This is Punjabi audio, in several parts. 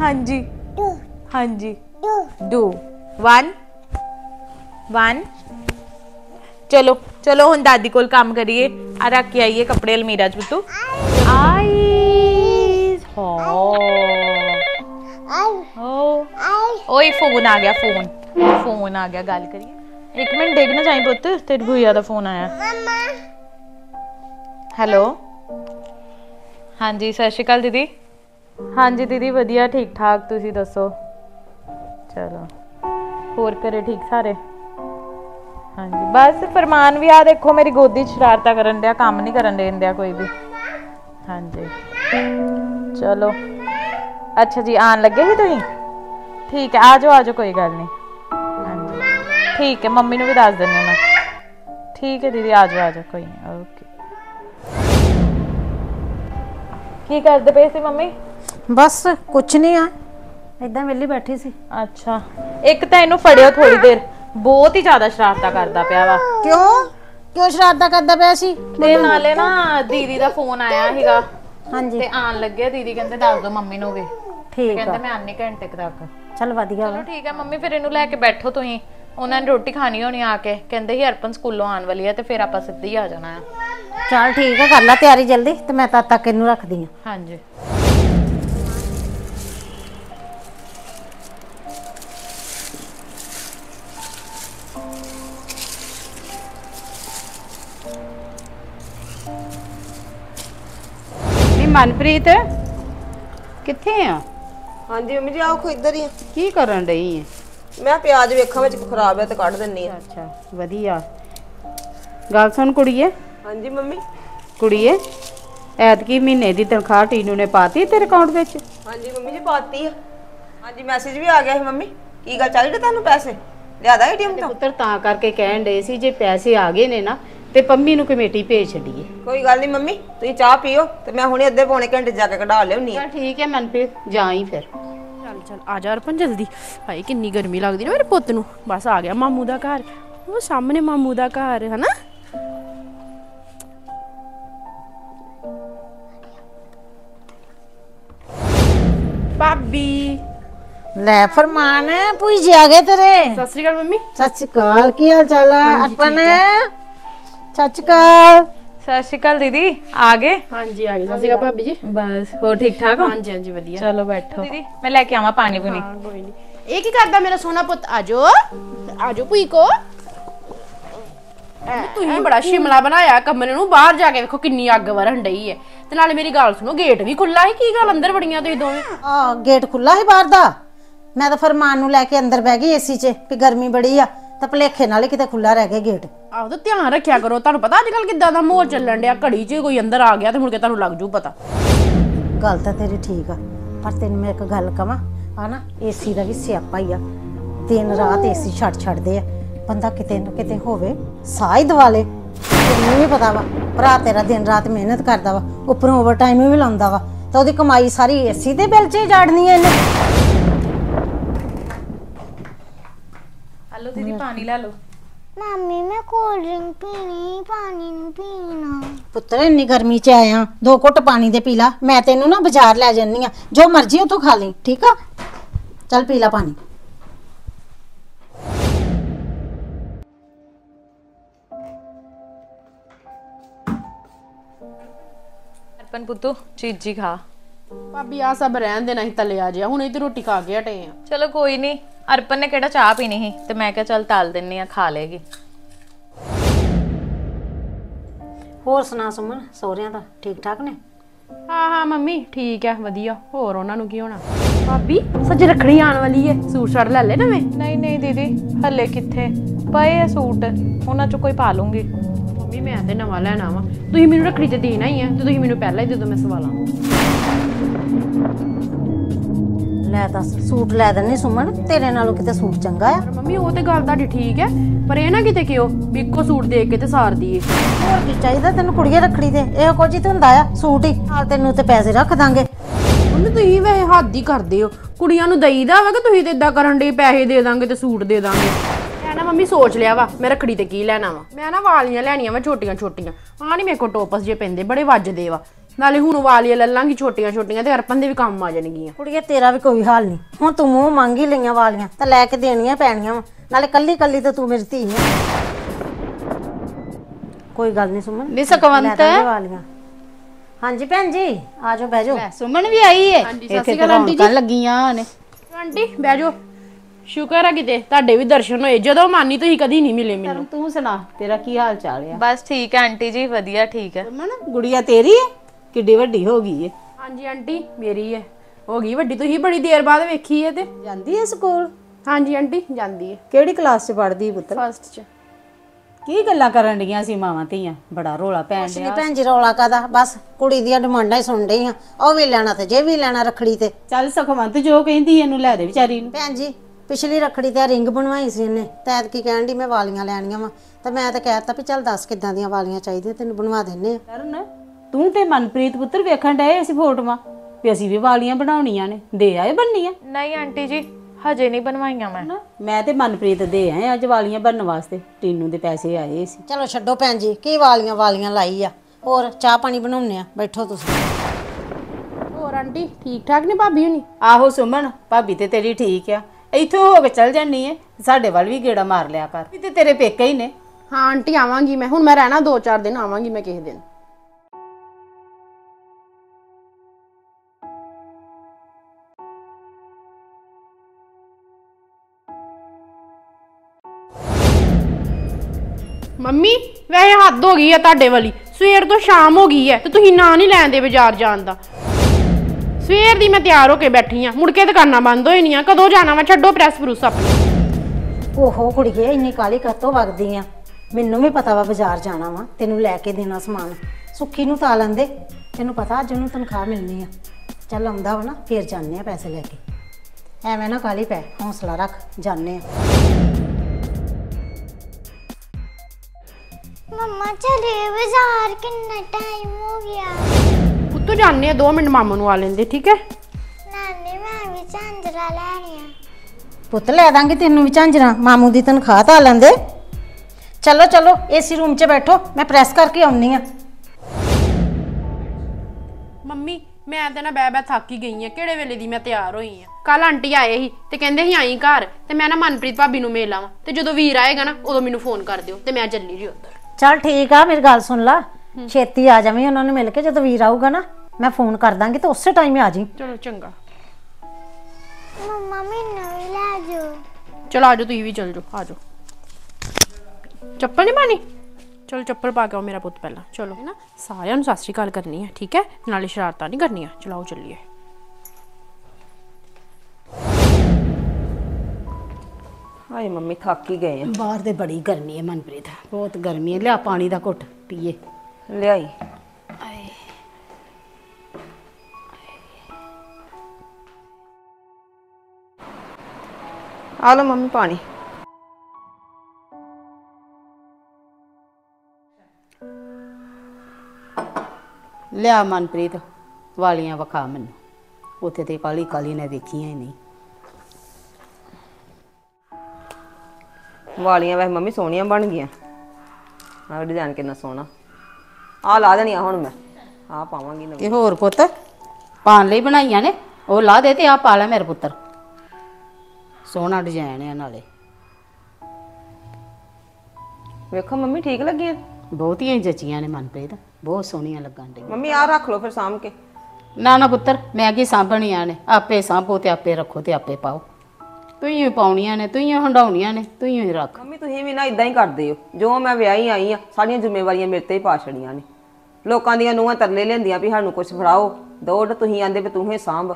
ਹਾਂਜੀ do, ਹਾਂਜੀ do. ਡੂ 1 1 ਚਲੋ ਚਲੋ ਹੁਣ ਦਾਦੀ ਕੋਲ ਕੰਮ ਕਰੀਏ ਆ ਰੱਖ ਕੇ ਆਈਏ ਕੱਪੜੇ ਅਲਮੀਰਾ ਚ ਪੁੱਤੂ ਆਈਜ਼ ਹੋ I, ਹੋ I, ਓਏ ਫੋਨ ਆ ਗਿਆ ਫੋਨ ਫੋਨ ਆ ਗਿਆ ਗੱਲ ਕਰੀਏ ਇੱਕ ਮਿੰਟ ਦੇਖ ਨਾ ਜਾਈ ਪੁੱਤ ਤੇਰੀ ਭੂਆ ਦਾ ਫੋਨ ਆਇਆ mama. ਹਾਂਜੀ ਦੀਦੀ, ਵਧੀਆ ਠੀਕ ਠਾਕ ਤੁਸੀਂ ਦੱਸੋ? ਚਲੋ। ਹੋਰ ਘਰੇ ਠੀਕ ਸਾਰੇ? ਹਾਂਜੀ, ਬਸ ਫਰਮਾਨ ਵੀ ਆ ਦੇਖੋ, ਮੇਰੀ ਗੋਦੀ 'ਚ ਸ਼ਰਾਰਤਾਂ ਕਰਨ ਡਿਆ, ਕੰਮ ਨਹੀਂ ਕਰਨ ਦੇਣ ਡਿਆ ਕੋਈ ਵੀ। ਹਾਂਜੀ। ਚਲੋ। ਅੱਛਾ ਜੀ ਆਣ ਲੱਗੇ ਸੀ ਤੁਸੀਂ? ਠੀਕ ਹੈ ਆ ਜਾਓ ਆ ਜਾਓ ਕੋਈ ਗੱਲ ਨਹੀਂ। ਹਾਂਜੀ। ਠੀਕ ਹੈ, ਮੰਮੀ ਨੂੰ ਵੀ ਦੱਸ ਦਿੰਨੇ ਮੈਂ। ਠੀਕ ਹੈ ਦੀਦੀ ਆ ਜਾਓ ਆ ਜਾਓ ਕੋਈ ਨਹੀਂ, ਓਕੇ। ਕੀ ਕਰਦੇ ਪਏ ਸੀ ਮੰਮੀ? ਬਸ ਕੁਛ ਨਹੀਂ ਆ। ਇਦਾਂ ਵਿਹਲੀ ਬੈਠੀ ਸੀ। ਅੱਛਾ। ਇੱਕ ਤਾਂ ਇਹਨੂੰ ਫੜਿਓ ਥੋੜੀ ਦੇਰ। ਬਹੁਤ ਹੀ ਜ਼ਿਆਦਾ ਸ਼ਰਾਰਤਾਂ ਕਰਦਾ ਪਿਆ ਵਾ। ਕਿਉਂ? ਕਿਉਂ ਸ਼ਰਾਰਤਾਂ ਕਰਦਾ ਪਿਆ ਸੀ? ਤੇ ਨਾਲੇ ਨਾ ਦੀਦੀ ਦਾ ਫੋਨ ਆਇਆ ਸੀਗਾ। ਹਾਂਜੀ। ਤੇ ਆਣ ਲੱਗਿਆ ਦੀਦੀ ਕਹਿੰਦੇ ਦੱਸ ਦੋ ਮੰਮੀ ਨੂੰ ਵੀ। ਠੀਕ ਕਹਿੰਦੇ ਆ। ਮੈਂ ਆਨੀ ਘੰਟੇ ਕੁ ਤੱਕ। ਚਲ ਵਧੀਆ ਚਲੋ ਵਾ। ਠੀਕ ਹੈ ਮੰਮੀ ਫਿਰ ਇਹਨੂੰ ਲੈ ਕੇ ਬੈਠੋ ਤੁਸੀਂ। ਉਹਨਾਂ ਨੇ ਰੋਟੀ ਖਾਣੀ ਹੋਣੀ ਆ ਕੇ। ਕਹਿੰਦੇ ਸੀ ਅਰਪਨ ਸਕੂਲੋਂ ਆਉਣ ਵਾਲੀ ਹੈ ਤੇ ਫਿਰ ਆਪਾਂ ਸਿੱਧੇ ਆ ਜਾਣਾ ਹੈ ਚਲ ਠੀਕ ਆ ਕਰ ਲੈ ਤਿਆਰੀ ਜਲਦੀ ਤੇ ਮੈਂ ਤਦ ਤੱਕ ਇਹਨੂੰ ਰੱਖਦੀ ਆ। ਹਾਂਜੀ। ਮਨਪ੍ਰੀਤ ਕਿੱਥੇ ਆ? ਹਾਂਜੀ ਮੰਮੀ ਜੀ ਆਓ ਖੋ ਇੱਧਰ ਹੀ ਆ। ਕੀ ਕਰਨ ਰਹੀ ਹੈ ਮੈਂ ਪਿਆਜ਼ ਵੇਖਾਂ ਵਿੱਚ ਖਰਾਬ ਹੈ ਤੇ ਕੱਢ ਦਿੰਨੀ ਆ। ਅੱਛਾ ਵਧੀਆ। ਗੱਲ ਸੁਣ ਕੁੜੀਏ। ਹਾਂਜੀ ਮੰਮੀ। ਕੁੜੀਏ ਐਤਕੀ ਮਹੀਨੇ ਦੀ ਤਨਖਾਹ ਟੀਨੂ ਨੇ ਪਾਤੀ ਤੇਰੇ ਅਕਾਊਂਟ ਵਿੱਚ? ਹਾਂਜੀ ਮੰਮੀ ਜੀ ਪਾਤੀ ਆ। ਹਾਂਜੀ ਮੈਸੇਜ ਵੀ ਆ ਗਿਆ ਸੀ ਮੰਮੀ। ਕੀ ਗੱਲ ਚਾਹੀਦੇ ਤੁਹਾਨੂੰ ਪੈਸੇ? ਲਿਆਦਾ ਏਟੀਐਮ ਤੋਂ ਪੁੱਤਰ ਤਾਂ ਕਰਕੇ ਕਹਿਣ ਡੇ ਸੀ ਜੇ ਪੈਸੇ ਆ ਗਏ ਨੇ ਨਾ ਤੇ ਪੰਮੀ ਨੂੰ ਕਮੇਟੀ ਭੇਜ ਛੱਡੀਏ। ਕੋਈ ਗੱਲ ਨਹੀਂ ਮੰਮੀ ਤੁਸੀਂ ਚਾਹ ਪੀਓ ਤੇ ਮੈਂ ਹੁਣੇ ਅੱਧੇ ਪੌਣੇ ਘੰਟੇ ਜਾ ਕੇ ਕਢਾ ਲਿਆਉਣੀ ਆ। ਚਲ ਠੀਕ ਹੈ ਮਨਪ੍ਰੀਤ ਜਾਈ ਫਿਰ। ਚੱਲ ਚੱਲ ਆ ਜਾ ਅਰਪਨ ਜਲਦੀ। ਹਾਏ ਕਿੰਨੀ ਗਰਮੀ ਲੱਗਦੀ ਨਾ ਮੇਰੇ ਪੁੱਤ ਨੂੰ। ਬਸ ਆ ਗਿਆ ਮਾਮੂ ਦਾ ਘਰ। ਉਹ ਸਾਹਮਣੇ ਮਾਮੂ ਦਾ ਘਰ ਹਨਾ? ਭਾਬੀ। ਲੈ ਫਰਮਾਨ ਭੂਈ ਜੀ ਆ ਗਏ ਤੇਰੇ। ਸਤਿ ਸ਼੍ਰੀ ਅਕਾਲ ਮੰਮੀ। ਸਤਿ ਸ਼੍ਰੀ ਅਕਾਲ ਕੀ ਹਾਲ ਚਾਲ ਆ? ਅਰਪਨ। ਸਤਿ ਸ਼੍ਰੀ ਅਕਾਲ। ਸਤਿ ਸ਼੍ਰੀ ਅਕਾਲ ਦੀਦੀ ਆ ਗਏ? ਹਾਂਜੀ ਆ ਗਏ। ਸਤਿ ਸ਼੍ਰੀ ਅਕਾਲ ਭਾਬੀ ਜੀ। ਬਸ ਹੋਰ ਠੀਕ ਠਾਕ ਹੋ? ਹਾਂਜੀ ਹਾਂਜੀ ਵਧੀਆ। ਚਲੋ ਬੈਠੋ। ਦੀਦੀ। ਮੈਂ ਲੈ ਕੇ ਆਵਾਂ ਪਾਣੀ ਪੁਣੀ। ਹਾਂ, ਕੋਈ ਨਹੀਂ ਇਹ ਕੀ ਕਰਦਾ ਮੇਰਾ ਸੋਨਾ ਪੁੱਤ? ਆਜੋ। ਆਜੋ ਭੂਈ ਕੋ। ਤੁਸੀਂ ਬੜਾ ਸ਼ਿਮਲਾ ਬਣਾਇਆ ਕਮਰੇ ਨੂੰ। ਬਾਹਰ ਜਾ ਕੇ ਵੇਖੋ ਕਿੰਨੀ ਅੱਗ ਵਰਨ ਡਈ ਹੈ ਤੇ ਨਾਲੇ ਮੇਰੀ ਗੱਲ ਸੁਣੋ ਗੇਟ ਵੀ ਖੁੱਲਾ ਹੈ ਕੀ ਗੱਲ? ਅੰਦਰ ਵੜੀਆਂ ਤੁਸੀਂ ਦੋਵੇਂ? ਆ ਗੇਟ ਖੁੱਲਾ ਸੀ ਬਾਹਰ ਦਾ? ਮੈਂ ਤਾਂ ਫਰਮਾਨ ਨੂੰ ਲੈ ਕੇ ਅੰਦਰ ਬਹਿ ਗਈ ਏਸੀ 'ਚ ਵੀ ਗਰਮੀ ਬੜੀ ਆ। ਤਾਂ ਭਲੇਖੇ ਨਾਲ ਹੀ ਕਿਤੇ ਖੁੱਲਾ ਰਹਿ ਗਿਆ ਗੇਟ ਆਹੋ ਤਾਂ ਧਿਆਨ ਰੱਖਿਆ ਕਰੋ ਤੁਹਾਨੂੰ ਪਤਾ ਅੱਜ ਕੱਲ ਕਿੱਦਾਂ ਦਾ ਮਾਹੌਲ ਚੱਲਣ ਡਿਆ ਘੜੀ 'ਚ ਕੋਈ ਅੰਦਰ ਆ ਗਿਆ ਤੇ ਮੁੜ ਕੇ ਤੁਹਾਨੂੰ ਲੱਗ ਜੂ ਪਤਾ। ਗੱਲ ਤਾਂ ਤੇਰੀ ਠੀਕ ਆ ਪਰ ਤੈਨੂੰ ਮੈਂ ਇੱਕ ਗੱਲ ਕਵਾਂ ਆ ਨਾ ਏਸੀ ਦਾ ਵੀ ਸਿਆਪਾ ਹੀ ਆ। ਦਿਨ ਰਾਤ ਏਸੀ ਛੱਡ ਛੱਡਦੇ ਆ ਬੰਦਾ ਕਿਤੇ ਨਾ ਕਿਤੇ ਹੋਵੇ ਸਾਹ ਹੀ ਦਵਾ ਲੇ। ਤੈਨੂੰ ਵੀ ਪਤਾ ਵਾ ਭਰਾ ਤੇਰਾ ਦਿਨ ਰਾਤ ਮਿਹਨਤ ਕਰਦਾ ਵਾ ਉੱਪਰੋਂ ਓਵਰ ਟਾਈਮ ਵੀ ਲਾਉਂਦਾ ਵਾ ਤਾਂ ਉਹਦੀ ਕਮਾਈ ਸਾਰੀ ਏਸੀ ਦੇ ਬਿੱਲ 'ਚ ਹੀ ਜਾੜਨੀ ਐ ਇਹਨੇ। ਹਲੋ ਦੀਦੀ ਪਾਣੀ ਲੈ ਲਓ। ਮੰਮੀ ਮੈਂ ਕੋਲਡ ਡਰਿੰਕ ਪੀਣੀ ਪਾਣੀ ਨਹੀਂ ਪੀਣਾ। ਪੁੱਤਰ ਇੰਨੀ ਗਰਮੀ 'ਚ ਆਇਆ ਦੋ ਘੁੱਟ ਪਾਣੀ ਦੇ ਪੀ ਲਾ। ਮੈਂ ਤੈਨੂੰ ਨਾ ਬਾਜ਼ਾਰ ਲੈ ਜੰਨੀ ਆ। ਜੋ ਮਰਜ਼ੀ ਉਥੋਂ ਖਾ ਲਈ ਠੀਕ ਆ? ਚੱਲ ਪੀ ਲਾ ਪਾਣੀ। ਅਰਪਨ ਪੁੱਤੂ ਚੀਜੀ ਖਾ। ਭਾਬੀ ਆ ਸਭ ਰਹਿਣ ਦੇਣਾ ਸੀ ਤਲੇ ਆ ਜਿਆ ਹੁਣੇ ਤੇ ਰੋਟੀ ਖਾ ਕੇ ਹਟੇ ਆ। ਚਲੋ ਕੋਈ ਨਹੀਂ ਅਰਪਨ ਨੇ ਕਿਹੜਾ ਚਾਹ ਪੀਣੀ ਸੀ? ਤੇ ਮੈਂ ਕਿਹਾ ਚੱਲ ਤਾਲ ਦਿੰਨੀ ਆ ਖਾ ਲੇਗੀ ਹੋਰ ਸੁਣਾ ਸੁਮਨ ਸਹੁਰਿਆਂ ਦਾ ਠੀਕ ਠਾਕ ਨੇ? ਹਾਂ ਹਾਂ ਮੰਮੀ ਠੀਕ ਹੈ ਵਧੀਆ। ਹੋਰ ਉਹਨਾਂ ਨੂੰ ਕੀ ਹੋਣਾ? ਭਾਬੀ ਸੱਜ ਰੱਖੜੀ ਆਉਣ ਵਾਲੀ ਹੈ ਸੂਟ ਸਾੜ ਲੈ ਲੈ ਨਵੇਂ? ਨਹੀਂ ਨਹੀਂ ਦੀਦੀ ਹੱਲੇ ਕਿੱਥੇ? ਪਏ ਆ ਸੂਟ ਉਹਨਾਂ ਚੋਂ ਕੋਈ ਪਾ ਲੂੰਗੀ। ਮੰਮੀ ਮੈਂ ਤੇ ਨਵਾਂ ਲੈਣਾ ਵਾ। ਤੁਸੀਂ ਮੈਨੂੰ ਰੱਖੜੀ ਤੇ ਦੇਣਾ ਹੀ ਹੈ ਤੇ ਤੁਸੀਂ ਮੈਨੂੰ ਪਹਿਲਾਂ ਹੀ ਦੇ ਦਿਓ ਮੈਂ ਸਵਾਲਾਂ ਲੈ ਦੱਸ ਸੂਟ ਲੈ ਦਿੰਨੀ ਸੁਮਨ ਤੇਰੇ ਨਾਲੋਂ ਕਿਤੇ ਸੂਟ ਚੰਗਾ ਆ। ਮੰਮੀ ਉਹ ਤੇ ਗੱਲ ਤੁਹਾਡੀ ਠੀਕ ਹੈ ਪਰ ਇਹ ਨਾ ਕਿਤੇ ਕਿਉ ਵੀ ਇੱਕੋ ਸੂਟ ਦੇ ਕੇ ਤੇ ਸਾਰ ਦਈਏ। ਹੋਰ ਕੀ ਚਾਹੀਦਾ ਤੈਨੂੰ ਕੁੜੀਏ ਰੱਖੜੀ ਤੇ? ਇਹੋ ਕੁਝ ਹੀ ਤੇ ਹੁੰਦਾ ਆ ਸੂਟ ਹੀ। ਨਾਲ ਤੈਨੂੰ ਤੇ ਪੈਸੇ ਰੱਖ ਦਾਂਗੇ। ਮੰਮੀ ਤੁਸੀਂ ਵੈਸੇ ਹੱਦ ਹੀ ਕਰਦੇ ਹੋ। ਕੁੜੀਆਂ ਨੂੰ ਦਈਦਾ ਵਾ ਕਿ ਤੁਸੀਂ ਤੇ ਇਦਾਂ ਕਰਨ ਦੇ ਪੈਸੇ ਦੇ ਦਾਂਗੇ ਤੇ ਸੂਟ ਦੇ ਦਾਂਗੇ? ਮੈਂ ਨਾ ਮੰਮੀ ਸੋਚ ਲਿਆ ਵਾ ਮੈਂ ਰੱਖੜੀ ਤੇ ਕੀ ਲੈਣਾ ਵਾ? ਮੈਂ ਨਾ ਵਾਲੀਆਂ ਲੈਣੀਆਂ ਵਾ ਛੋਟੀਆਂ ਛੋਟੀਆਂ ਆ ਨਹੀਂ ਮੇਰੇ ਕੋ ਟੋਪਸ ਜੇ ਪੈਂਦੇ ਬੜੇ ਵੱਜਦੇ ਵਾ। ਨਾਲੇ ਹੁਣ ਵਾਲੀਆਂ ਲੈ ਲਾਂਗੀ ਛੋਟੀਆਂ ਛੋਟੀਆਂ ਤੇ ਅਰਪਨ ਦੇ ਵੀ ਕੰਮ ਆ ਜਾਣਗੀਆਂ। ਕੁੜੀਏ ਤੇਰਾ ਵੀ ਕੋਈ ਹਾਲ ਨਹੀਂ। ਹੁਣ ਤੂੰ ਮੂੰਹ ਮੰਗ ਹੀ ਲਈਆਂ ਵਾਲੀਆਂ ਤਾਂ ਲੈ ਕੇ ਦੇਣੀਆਂ ਪੈਣੀਆਂ ਵਾ। ਨਾਲੇ ਕੱਲੀ ਕੱਲੀ ਤਾਂ ਤੂੰ ਮੇਰੀ ਧੀ ਹੈ ਕੋਈ ਗੱਲ ਨਹੀਂ ਸੁਮਨ। ਨੀ ਸਕਵੰਤ। ਲੈ ਦਾਂਗੇ ਵਾਲੀਆਂ। ਹਾਂਜੀ ਭੈਣ ਜੀ ਆ ਜਾਓ ਬਹਿ ਜਾਓ। ਲੈ ਸੁਮਨ ਵੀ ਆਈ ਹੈ ਹਾਂਜੀ, ਸਤਿ ਇੱਥੇ ਤਾਂ ਰੌਣਕਾਂ ਲੱਗੀਆਂ ਨੇ। ਆਂਟੀ ਬਹਿ ਜਾਓ। ਸ਼ੁਕਰ ਆ ਕਿਤੇ ਤੁਹਾਡੇ ਵੀ ਦਰਸ਼ਨ ਹੋਏ। ਜਦੋਂ ਮਾਨੀ ਤੁਸੀਂ ਕਦੀ ਨਹੀਂ ਮਿਲੇ ਮੈਨੂੰ। ਤੂੰ ਸੁਣਾ ਤੇਰਾ ਕੀ ਹਾਲ ਚਾਲ ਆ? ਬਸ ਠੀਕ ਹੈ ਆਂਟੀ ਜੀ ਵਧੀਆ ਠੀਕ ਹੈ ਸੁਮਨ ਗੁੜੀਆ ਤੇਰੀ ਹੈ ਕਿੱਡੀ ਵੱਡੀ ਹੋ ਗਈ ਹੈ ਹਾਂਜੀ ਆਂਟੀ ਮੇਰੀ ਹੈ ਹੋ ਗਈ ਵੱਡੀ। ਤੁਸੀਂ ਬੜੀ ਦੇਰ ਬਾਅਦ ਵੇਖੀ ਹੈ ਤੇ। ਜਾਂਦੀ ਹੈ ਸਕੂਲ? ਹਾਂਜੀ ਆਂਟੀ ਜਾਂਦੀ ਹੈ ਕਿਹੜੀ ਕਲਾਸ 'ਚ ਪੜ੍ਹਦੀ ਪੁੱਤਰ ਫਸਟ ਚ। ਕੀ ਗੱਲਾਂ ਕਰਨ ਡੀਆਂ ਸੀ ਮਾਵਾਂ ਧੀਆਂ? ਬੜਾ ਰੋਲਾ ਪੈਣ ਨਹੀਂ ਡਿਆ ਭੈਣ ਜੀ ਰੌਲਾ ਕਾਦਾ ਬਸ ਕੁੜੀ ਦੀਆਂ ਡਿਮਾਂਡਾਂ ਹੀ ਸੁਣ ਰਹੀ ਹਾਂ ਉਹ ਵੀ ਲੈਣਾ ਤੇ ਜੇ ਵੀ ਲੈਣਾ ਰੱਖੜੀ ਤੇ। ਚੱਲ ਸੁਖਵੰਤ ਜੋ ਕਹਿੰਦੀ ਇਹਨੂੰ ਲੈ ਦੇ ਵਿਚਾਰੀ ਨੂੰ। ਭੈਣ ਜੀ ਪਿਛਲੀ ਰੱਖੜੀ ਤੇ ਰਿੰਗ ਬਣਵਾਈ ਸੀ ਇਹਨੇ। ਤੈਦ ਕੀ ਕਹਿਣ ਦੀ ਮੈਂ ਵਾਲੀਆਂ ਲੈਣੀਆਂ ਵਾ। ਤੇ ਮੈਂ ਤਾਂ ਕਹਿਤਾ ਵੀ ਚੱਲ ਦੱਸ ਕਿੱਦਾਂ ਦੀਆਂ ਵਾਲੀਆਂ ਚਾਹੀਦੀਆਂ ਤੈਨੂੰ ਬਣਵਾ ਦਿੰਨੇ ਆ। ਕਰਨ? ਤੂੰ ਤੇ ਮਨਪ੍ਰੀਤ ਪੁੱਤਰ ਵੇਖਣ ਡਏ ਅਸੀਂ ਫੋਟੋਆਂ ਵੀ ਅਸੀਂ ਵੀ ਵਾਲੀਆਂ ਬਣਾਉਣੀਆਂ ਨੇ। ਦੇ ਆਏ ਬੰਨੀਆਂ? ਨਹੀਂ ਆਂਟੀ ਜੀ ਹਜੇ ਨਹੀਂ ਬਣਵਾਈਆਂ ਮੈਂ। ਮੈਂ ਤੇ ਮਨਪ੍ਰੀਤ ਦੇ ਆਏ ਅੱਜ ਵਾਲੀਆਂ ਬਣਨ ਵਾਸਤੇ। ਟੀਨੂ ਦੇ ਪੈਸੇ ਆਏ ਸੀ। ਚਲੋ ਛੱਡੋ ਭੈਣ ਜੀ ਕੀ ਵਾਲੀਆਂ ਵਾਲੀਆਂ ਲਾਈ ਆ? ਹੋਰ ਚਾਹ ਪਾਣੀ ਬਣਾਉਣੇ ਆ ਬੈਠੋ ਤੁਸੀਂ। ਹੋਰ ਆਂਟੀ ਠੀਕ ਠਾਕ ਨੇ ਭਾਬੀ ਹੁਣੀ? ਆਹੋ ਸੁਮਨ ਭਾਬੀ ਤੇ ਤੇਰੀ ਠੀਕ ਆ। ਇੱਥੋਂ ਹੋ ਕੇ ਚੱਲ ਜਾਨੀ ਏ ਸਾਡੇ ਵੱਲ ਵੀ ਗੇੜਾ ਮਾਰ ਲਿਆ ਕਰ। ਵੀ ਤੇ ਤੇਰੇ ਪੇਕੇ ਹੀ ਨੇ। ਹਾਂ ਆਂਟੀ ਆਵਾਂਗੀ ਮੈਂ ਹੁਣ ਮੈਂ ਰਹਿਣਾ 2-4 ਦਿਨ ਆਵਾਂਗੀ ਮੈਂ ਕਿਸੇ ਦਿਨ। ਮੰਮੀ, ਵੈਸੇ ਹੱਦ ਹੋ ਗਈ ਆ ਤੁਹਾਡੇ ਵਾਲੀ। ਸਵੇਰ ਤੋਂ ਸ਼ਾਮ ਹੋ ਗਈ ਹੈ ਤੇ ਤੁਸੀਂ ਨਾਂ ਨਹੀਂ ਲੈਂਦੇ ਬਾਜ਼ਾਰ ਜਾਣ ਦਾ। ਸਵੇਰ ਦੀ ਮੈਂ ਤਿਆਰ ਹੋ ਕੇ ਬੈਠੀ ਆ, ਮੁੜ ਕੇ ਦੁਕਾਨਾਂ ਬੰਦ ਹੋਈ ਨਹੀਂ ਆ, ਕਦੋਂ ਜਾਣਾ ਵਾ ਛੱਡੋ ਪ੍ਰੈਸ ਪ੍ਰੂਸ ਆਪਣੀ। ਓਹੋ ਕੁੜੀਏ, ਇੰਨੀ ਕਾਲੀ ਕਾਤੋਂ ਵਗਦੀ ਆ? ਮੈਨੂੰ ਵੀ ਪਤਾ ਵਾ ਬਾਜ਼ਾਰ ਜਾਣਾ ਵਾ, ਤੈਨੂੰ ਲੈ ਕੇ ਦੇਣਾ ਸਮਾਨ। ਸੁੱਖੀ ਨੂੰ ਤਾਂ ਲੈਂਦੇ, ਤੈਨੂੰ ਪਤਾ ਅੱਜ ਉਹਨੂੰ ਤਨਖਾਹ ਮਿਲਣੀ ਆ। ਚੱਲ ਆਉਂਦਾ ਵਾ ਨਾ, ਫੇਰ ਜਾਂਦੇ ਆ ਪੈਸੇ ਲੈ ਕੇ। ਐਵੇਂ ਨਾ ਕਾਲੀ ਪੈ, ਹੌਸਲਾ ਰੱਖ, ਜਾਂਦੇ ਆ। ਮੰਮਾ ਚਲੇ ਬਾਜ਼ਾਰ ਕਿੰਨਾ ਟਾਈਮ ਹੋ ਗਿਆ। ਉੱਤੋਂ ਜਾਂਦੇ ਆ 2 ਮਿੰਟ ਮਾਮੂ ਨੂੰ ਆ ਲੈਂਦੇ ਠੀਕ ਹੈ? ਨਾਨੀ ਮੈਂ ਵੀ ਝਾਂਜਰਾ ਲੈਣੀ ਆ ਪੁੱਤ ਲੈ ਦਾਂਗੇ ਤੈਨੂੰ ਵੀ ਝਾਂਜਰਾ ਮਾਮੂ ਦੀ ਤਨਖਾਹ ਤਾਂ ਲੈਂਦੇ। ਚਲੋ ਚਲੋ ਏਸੀ ਰੂਮ 'ਚ ਬੈਠੋ ਮੈਂ ਪ੍ਰੈਸ ਕਰਕੇ ਆਉਣੀ ਆ। ਮੰਮੀ ਮੈਂ ਤੇ ਨਾ ਬੈ ਬੈ ਥੱਕ ਹੀ ਗਈ ਆ ਕਿਹੜੇ ਵੇਲੇ ਦੀ ਮੈਂ ਤਿਆਰ ਹੋਈ ਆ ਕੱਲ ਆਂਟੀ ਆਏ ਸੀ ਤੇ ਕਹਿੰਦੇ ਸੀ ਆਈ ਘਰ ਤੇ ਮੈਂ ਨਾ ਮਨਪ੍ਰੀਤ ਭਾਬੀ ਨੂੰ ਮਿਲ ਆਵਾਂ ਤੇ ਜਦੋਂ ਵੀਰ ਆਏਗਾ ਨਾ ਉਦੋਂ ਮੈਨੂੰ ਫੋਨ ਕਰ ਦਿਓ ਤੇ ਮੈਂ ਚੱਲੀ ਜੀ ਉੱਧਰ। ਚੱਲ ਠੀਕ ਆ ਮੇਰੀ ਗੱਲ ਸੁਣ ਲਾ। ਛੇਤੀ ਆ ਜਾਵੀਂ ਉਹਨਾਂ ਨੂੰ ਮਿਲ ਕੇ ਜਦੋਂ ਵੀਰ ਆਊਗਾ ਨਾ ਮੈਂ ਫੋਨ ਕਰ ਦਾਂਗੀ ਤੇ ਉਸੇ ਟਾਈਮ ਆ ਜੀ ਚਲੋ ਚੰਗਾ। ਮੰਮਾ ਮੈਨੂੰ ਵੀ ਲੈ ਜਾਓ। ਚਲੋ ਆਜੋ ਤੁਸੀਂ ਵੀ ਚਲ ਜਾਓ ਆਜੋ ਚੱਪਲ ਨਹੀਂ ਪਾਣੀ ਚਲੋ ਚੱਪਲ ਪਾ ਕੇ ਆਓ ਮੇਰਾ ਪੁੱਤ ਪਹਿਲਾਂ। ਚਲੋ ਹੈ ਨਾ? ਸਾਰਿਆਂ ਨੂੰ ਸਤਿ ਸ਼੍ਰੀ ਅਕਾਲ ਕਰਨੀ ਹੈ ਠੀਕ ਹੈ? ਨਾਲੇ ਸ਼ਰਾਰਤਾਂ ਨਹੀਂ ਕਰਨੀਆਂ। ਚਲਾਓ ਚੱਲੀਏ। ਹਾਏ ਮੰਮੀ ਥੱਕ ਹੀ ਗਏ ਆ। ਬਾਹਰ ਤੇ ਬੜੀ ਗਰਮੀ ਹੈ ਮਨਪ੍ਰੀਤ। ਬਹੁਤ ਗਰਮੀ ਹੈ। ਲਿਆ ਪਾਣੀ ਦਾ ਘੁੱਟ ਪੀਏ। ਲਿਆਈ। ਆ ਲਓ ਮੰਮੀ ਪਾਣੀ। ਲਿਆ ਮਨਪ੍ਰੀਤ ਵਾਲੀਆਂ ਵਿਖਾ ਮੈਨੂੰ। ਉੱਥੇ ਤੇ ਕਾਲੀ ਕਾਲੀ ਨੇ ਵੇਖੀਆਂ ਹੀ ਨਹੀਂ। ਵਾਲੀਆਂ ਵੈਸੇ ਮੰਮੀ ਸੋਹਣੀਆਂ ਬਣ ਗਈਆਂ। ਆਹ ਡਿਜ਼ਾਈਨ ਕਿੰਨਾ ਸੋਹਣਾ। ਆ ਲਾ ਦੇਣੀਆਂ ਹੁਣ ਮੈਂ। ਆ ਪਾਵਾਂਗੀ ਨਵੀਂ। ਤੇ ਹੋਰ ਪੁੱਤ ਪਾਣ ਲਈ ਬਣਾਈਆਂ ਨੇ। ਉਹ ਲਾ ਦੇ ਤੇ ਆ ਪਾ ਲੈ ਮੇਰੇ ਪੁੱਤਰ। ਸੋਹਣਾ ਡਿਜ਼ਾਈਨ ਹੈ ਨਾਲੇ। ਵੇਖੋ ਮੰਮੀ ਠੀਕ ਲੱਗੀਆਂ? ਬਹੁਤੀਆਂ ਹੀ ਜਚੀਆਂ ਨੇ ਮਨਪ੍ਰੀਤ। ਬਹੁਤ ਸੋਹਣੀਆਂ ਲੱਗਣ ਡੀਆਂ ਮੰਮੀ ਆ ਰੱਖ ਲਓ ਫਿਰ ਸਾਂਭ ਕੇ। ਨਾ ਨਾ ਪੁੱਤਰ ਮੈਂ ਕੀ ਸਾਂਭਣੀਆਂ ਨੇ। ਆਪੇ ਸਾਂਭੋ ਤੇ ਆਪੇ ਰੱਖੋ ਤੇ ਆਪੇ ਪਾਓ। ਤੂੰ ਹੀ ਪਾਉਣੀਆਂ ਨੇ ਤੂੰ ਹੀ ਹੰਡਾਉਣੀਆਂ ਨੇ ਤੂੰ ਹੀ ਰੱਖ। ਮੰਮੀ ਤੁਸੀਂ ਵੀ ਨਾ ਇਦਾਂ ਹੀ ਕਰਦੇ ਹੋ। ਜੋ ਮੈਂ ਵਿਆਹੀ ਆਈ ਆ ਸਾਰੀਆਂ ਜ਼ਿੰਮੇਵਾਰੀਆਂ ਮੇਰੇ ਤੇ ਹੀ ਪਾ ਛੜੀਆਂ ਨੇ। ਲੋਕਾਂ ਦੀਆਂ ਨੂੰਹਾਂ ਤਰਲੇ ਲੈਂਦੀਆਂ ਵੀ ਸਾਨੂੰ ਕੁਝ ਫੜਾਓ। ਦੌੜ ਤੁਸੀਂ ਆਂਦੇ ਵੀ ਤੂੰ ਹੀ ਸਾਂਭ।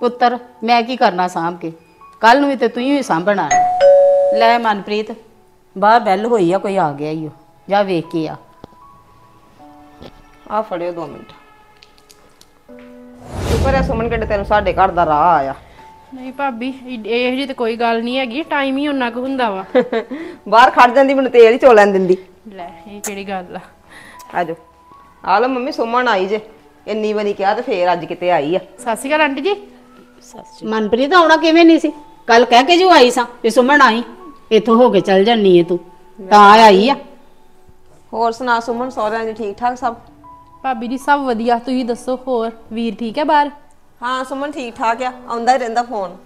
ਪੁੱਤਰ ਮੈਂ ਕੀ ਕਰਨਾ ਸਾਂਭ ਕੇ? ਕੱਲ ਨੂੰ ਵੀ ਤੇ ਤੂੰ ਹੀ ਸਾਂਭਣਾ ਹੈ। ਲੈ ਮਨਪ੍ਰੀਤ ਬਾਹਰ ਬੈਲ ਹੋਈ ਆ ਕੋਈ ਆ ਗਿਆ ਈ ਓ। ਜਾ ਵੇਖ ਕੇ ਆ। ਆ ਫੜਿਓ 2 ਮਿੰਟ। ਸ਼ੁਕਰ ਹੈ ਸੁਮਨ ਕਿਤੇ ਤੈਨੂੰ ਸਾਡੇ ਘਰ ਦਾ ਰਾਹ ਆਇਆ। ਨਹੀਂ ਭਾਬੀ ਇਹ ਜੀ ਤੇ ਕੋਈ ਗੱਲ ਨਹੀਂ ਹੈਗੀ ਟਾਈਮ ਹੀ ਉਹਨਾਂ ਕੁ ਹੁੰਦਾ ਵਾ। ਬਾਹਰ ਖੜ ਜਾਂਦੀ ਮੈਨੂੰ ਤੇਲ ਹੀ ਚੋਲਣ ਦਿੰਦੀ। ਲੈ ਇਹ ਕਿਹੜੀ ਗੱਲ ਆ? ਆਜੋ ਆ ਲਓ ਮੰਮੀ ਸੁਮਨ ਆਈ ਜੇ। ਇੰਨੀ ਵਾਰੀ ਕਿਹਾ ਤੇ ਫੇਰ ਅੱਜ ਕਿਤੇ ਆਈ ਆ। ਸਤਿ ਸ਼੍ਰੀ ਅਕਾਲ ਆਂਟੀ ਜੀ। ਮਨਪ੍ਰੀਤ ਆਉਣਾ ਕਿਵੇਂ ਨਹੀਂ ਸੀ? ਕੱਲ ਕਹਿ ਕੇ ਜੋ ਆਈ ਸਾਂ ਵੀ ਸੁਮਨ ਆਈ। ਇੱਥੋਂ ਹੋ ਕੇ ਚੱਲ ਜਾਨੀ ਏ ਤੂੰ। ਤਾਂ ਆਈ ਆ। ਹੋਰ ਸੁਣਾ ਸੁਮਨ ਸਹੁਰਿਆਂ ਦੀ ਠੀਕ ਠਾਕ ਸਭ? ਭਾਬੀ ਜੀ ਸਭ ਵਧੀਆ। ਤੁਸੀਂ ਦੱਸੋ ਹੋਰ? ਵੀਰ ਠੀਕ ਹੈ ਬਾਹਰ? ਹਾਂ ਸੁਮਨ ਠੀਕ ਠਾਕ ਆ ਆਉਂਦਾ ਹੀ ਰਹਿੰਦਾ ਫੋਨ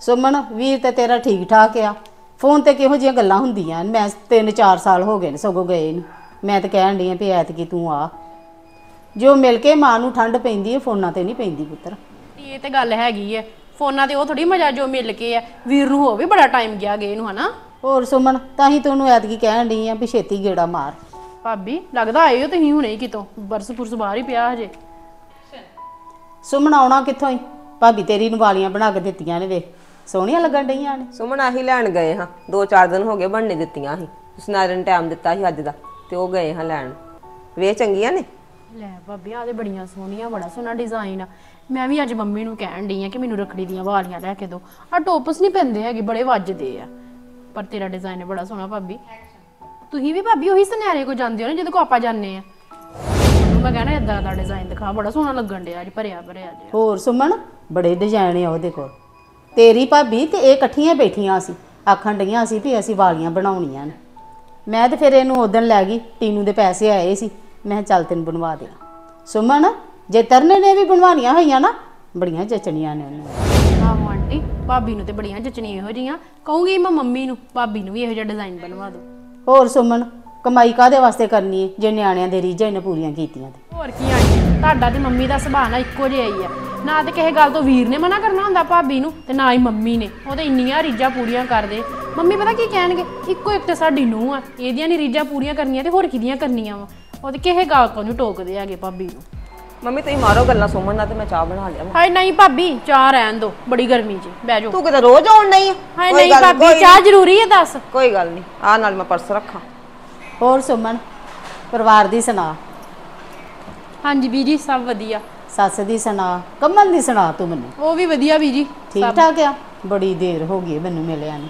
ਸੁਮਨ ਵੀਰ ਤੇ ਤੇਰਾ ਠੀਕ ਠਾਕ ਆ। ਫੋਨ ਤੇ ਕਿਹੋ ਜਿਹੀਆਂ ਗੱਲਾਂ ਹੁੰਦੀਆਂ। ਮੈਂ 3-4 ਸਾਲ ਹੋ ਗਏ ਨੇ ਸਗੋਂ ਗਏ ਨੂੰ। ਮੈਂ ਤਾਂ ਕਹਿਣ ਡਈ ਆ ਵੀ ਐਤਕੀ ਤੂੰ ਆ। ਜੋ ਮਿਲ ਕੇ ਮਾਂ ਨੂੰ ਠੰਡ ਪੈਂਦੀ ਹੈ ਫੋਨਾਂ ਤੇ ਨਹੀਂ ਪੈਂਦੀ ਪੁੱਤਰ। ਇਹ ਤੇ ਗੱਲ ਹੈਗੀ ਹੈ ਫੋਨਾਂ ਤੇ ਉਹ ਥੋੜੀ ਮਜ਼ਾ ਜੋ ਮਿਲ ਕੇ ਆ। ਵੀਰ ਨੂੰ ਹੋ ਵੀ ਬੜਾ ਟਾਈਮ ਗਿਆ ਗਏ ਨੂੰ ਹਨਾ? ਹੋਰ ਸੁਮਨ ਤਾਂ ਹੀ ਤੈਨੂੰ ਐਤਕੀ ਕਹਿਣ ਡਈ ਆ ਵੀ ਛੇਤੀ ਗੇੜਾ ਮਾਰ। ਭਾਬੀ ਲੱਗਦਾ ਆਏ ਹੋ ਤੁਸੀਂ ਹੁਣੇ ਹੀ ਕਿਤੋਂ। ਬਰਸ ਪੁਰਸ ਬਾਹਰ ਹੀ ਪਿਆ ਹਜੇ। ਸੁਮਨ ਆਉਣਾ ਕਿੱਥੋਂ ਹੀ ਭਾਬੀ ਤੇਰੀ ਨੂੰ ਵਾਲੀਆਂ ਬਣਾ ਕੇ ਦਿੱਤੀਆਂ ਨੇ ਵੇਖ। ਸੋਹਣੀਆਂ ਲੱਗਣ ਡਈਆਂ ਨੇ। ਸੁਮਨ ਆਹੀ ਲੈਣ ਗਏ ਹਾਂ। ਦੋ ਚਾਰ ਦਿਨ ਹੋ ਗਏ ਬਣਨੇ ਦਿੱਤੀਆਂ ਸੀ। ਸੁਨਾਰੇ ਨੇ ਟਾਈਮ ਦਿੱਤਾ ਸੀ ਅੱਜ ਦਾ ਤੇ ਉਹ ਗਏ ਹਾਂ ਲੈਣ। ਵੇ ਚੰਗੀਆਂ ਨੇ? ਲੈ ਭਾਬੀ ਆ ਤੇ ਬੜੀਆਂ ਸੋਹਣੀਆਂ ਬੜਾ ਸੋਹਣਾ ਡਿਜ਼ਾਈਨ ਆ। ਮੈਂ ਵੀ ਅੱਜ ਮੰਮੀ ਨੂੰ ਕਹਿਣ ਡਈ ਆ ਕਿ ਮੈਨੂੰ ਰੱਖੜੀ ਦੀਆਂ ਵਾਲੀਆਂ ਲੈ ਕੇ ਦਿਓ। ਆ ਟੋਪਸ ਨਹੀਂ ਪੈਂਦੇ ਹੈਗੇ ਬੜੇ ਵੱਜਦੇ ਆ। ਪਰ ਤੇਰਾ ਡਿਜ਼ਾਈਨ ਬੜਾ ਸੋਹਣਾ ਭਾਬੀ। ਤੁਸੀਂ ਵੀ ਭਾਬੀ ਉਹੀ ਸੁਨਿਆਰੇ ਕੋ ਜਾਂਦੇ ਹੋ ਨਾ ਜਦੋਂ ਕੋ ਆਪਾਂ ਜਾਂਦੇ ਆ। ਮੈਂ ਕਹਿਣਾ ਇਦਾਂ ਦਾ ਡਿਜ਼ਾਈਨ ਦਿਖਾ ਬੜਾ ਸੋਹਣਾ ਲੱਗਣ ਡਿਆ ਅੱਜ ਭਰਿਆ ਭਰਿਆ ਜਿਹਾ। ਹੋਰ ਸੁਮਨ ਬੜੇ ਡਿਜ਼ਾਈਨ ਆ ਉਹਦੇ ਕੋਲ। ਤੇਰੀ ਭਾਬੀ ਤੇ ਇਹ ਇਕੱਠੀਆਂ ਬੈਠੀਆਂ ਸੀ ਆਖਣ ਡਈਆਂ ਸੀ ਵੀ ਅਸੀਂ ਵਾਲੀਆਂ ਬਣਾਉਣੀਆਂ ਨੇ। ਮੈਂ ਤੇ ਫਿਰ ਇਹਨੂੰ ਉਦਣ ਲੈ ਗਈ ਟੀਨੂ ਦੇ ਪੈਸੇ ਆਏ ਸੀ। ਮੈਂ ਕਿਹਾ ਚੱਲ ਤੈਨੂੰ ਬਣਵਾ ਦਿਆਂ। ਸੁਮਨ ਜੇ ਤਰਨੇ ਨੇ ਵੀ ਬਣਵਾਉਣੀਆਂ ਹੋਈਆਂ ਨਾ ਬੜੀਆਂ ਜਚਣੀਆਂ ਨੇ ਉਹਨੂੰ। ਆਹੋ ਆਂਟੀ ਭਾਬੀ ਨੂੰ ਤੇ ਬੜੀਆਂ ਜਚਣੀਆਂ ਇਹੋ ਜੀਆਂ ਕਹੂੰਗੀ ਮੈਂ ਮੰਮੀ ਨੂੰ ਭਾਬੀ ਨੂੰ ਵੀ ਇਹੋ ਜਿਹਾ ਡਿਜ਼ਾਈਨ ਬਣਵਾ ਦਿਓ ਹੋਰ ਸੁਮਨ ਕਮਾਈ ਕਾਦੇ ਵਾਸਤੇ ਕਰਨੀ ਹੈ? ਜੇ ਨਿਆਣਿਆਂ ਦੇ ਰੀਝਾਂ ਇਹਨੇ ਪੂਰੀਆਂ ਕੀਤੀਆਂ ਤੇ। ਹੋਰ ਕੀ ਆਂਟੀ ਤੁਹਾਡਾ ਤੇ ਮੰਮੀ ਦਾ ਸੁਭਾਅ ਨਾ ਇੱਕੋ ਜਿਹਾ ਹੀ ਆ ਨਾ ਤੇ ਕਿਸੇ ਗੱਲ ਤੋਂ ਵੀਰ ਨੇ ਮਨਾ ਕਰਨਾ ਹੁੰਦਾ ਭਾਬੀ ਨੂੰ ਤੇ ਨਾ ਹੀ ਮੰਮੀ ਨੇ। ਉਹ ਤੇ ਇੰਨੀਆਂ ਰੀਝਾਂ ਪੂਰੀਆਂ ਕਰਦੇ। ਮੰਮੀ ਪਤਾ ਕੀ ਕਹਿਣਗੇ? ਇੱਕੋ ਇੱਕ ਤੇ ਸਾਡੀ ਨੂੰਹ ਆ। ਇਹਦੀਆਂ ਨਹੀਂ ਰੀਝਾਂ ਪੂਰੀਆਂ ਕਰਨੀਆਂ ਤੇ ਹੋਰ ਕਿਹਦੀਆਂ ਕਰਨੀਆਂ ਵਾ? ਉਹ ਤੇ ਕਿਸੇ ਗੱਲ ਤੋਂ ਨਹੀਂ ਟੋਕਦੇ ਹੈਗੇ ਭਾਬੀ ਨੂੰ। ਮੰਮੀ ਤੁਸੀਂ ਮਾਰੋ ਗੱਲਾਂ ਸੁਮਨ ਨਾਲ ਤੇ ਮੈਂ ਚਾਹ ਬਣਾ ਲਿਆ ਹਾਏ ਨਹੀਂ ਭਾਬੀ ਚਾਹ ਰਹਿਣ ਦੋ ਬੜੀ ਗਰਮੀ 'ਚ। ਬਹਿ ਜਾਓ। ਤੂੰ ਕਿਤੇ ਰੋਜ਼ ਆਉਣ ਨਹੀਂ ਹਾਏ ਨਹੀਂ ਭਾਬੀ ਚਾਹ ਜ਼ਰੂਰੀ ਹੈ ਦੱਸ। ਕੋਈ ਗੱਲ ਨਹੀਂ ਆ ਨਾਲ ਮੈਂ ਪਰਸ ਰੱਖਾਂ। ਹੋਰ ਸੁਮਨ ਪਰਿਵਾਰ ਦੀ ਸੁਣਾ। ਹਾਂਜੀ ਬੀਜੀ ਸਭ ਵਧੀਆ। ਸੱਸ ਦੀ ਸੁਣਾ ਕਮਲ ਦੀ ਸੁਣਾ ਤੂੰ ਮੈਨੂੰ। ਉਹ ਵੀ ਵਧੀਆ ਬੀਜੀ ਠੀਕ ਠਾਕ ਆ? ਬੜੀ ਦੇਰ ਹੋ ਗਈ ਮੈਨੂੰ ਮਿਲਿਆ ਨੂੰ।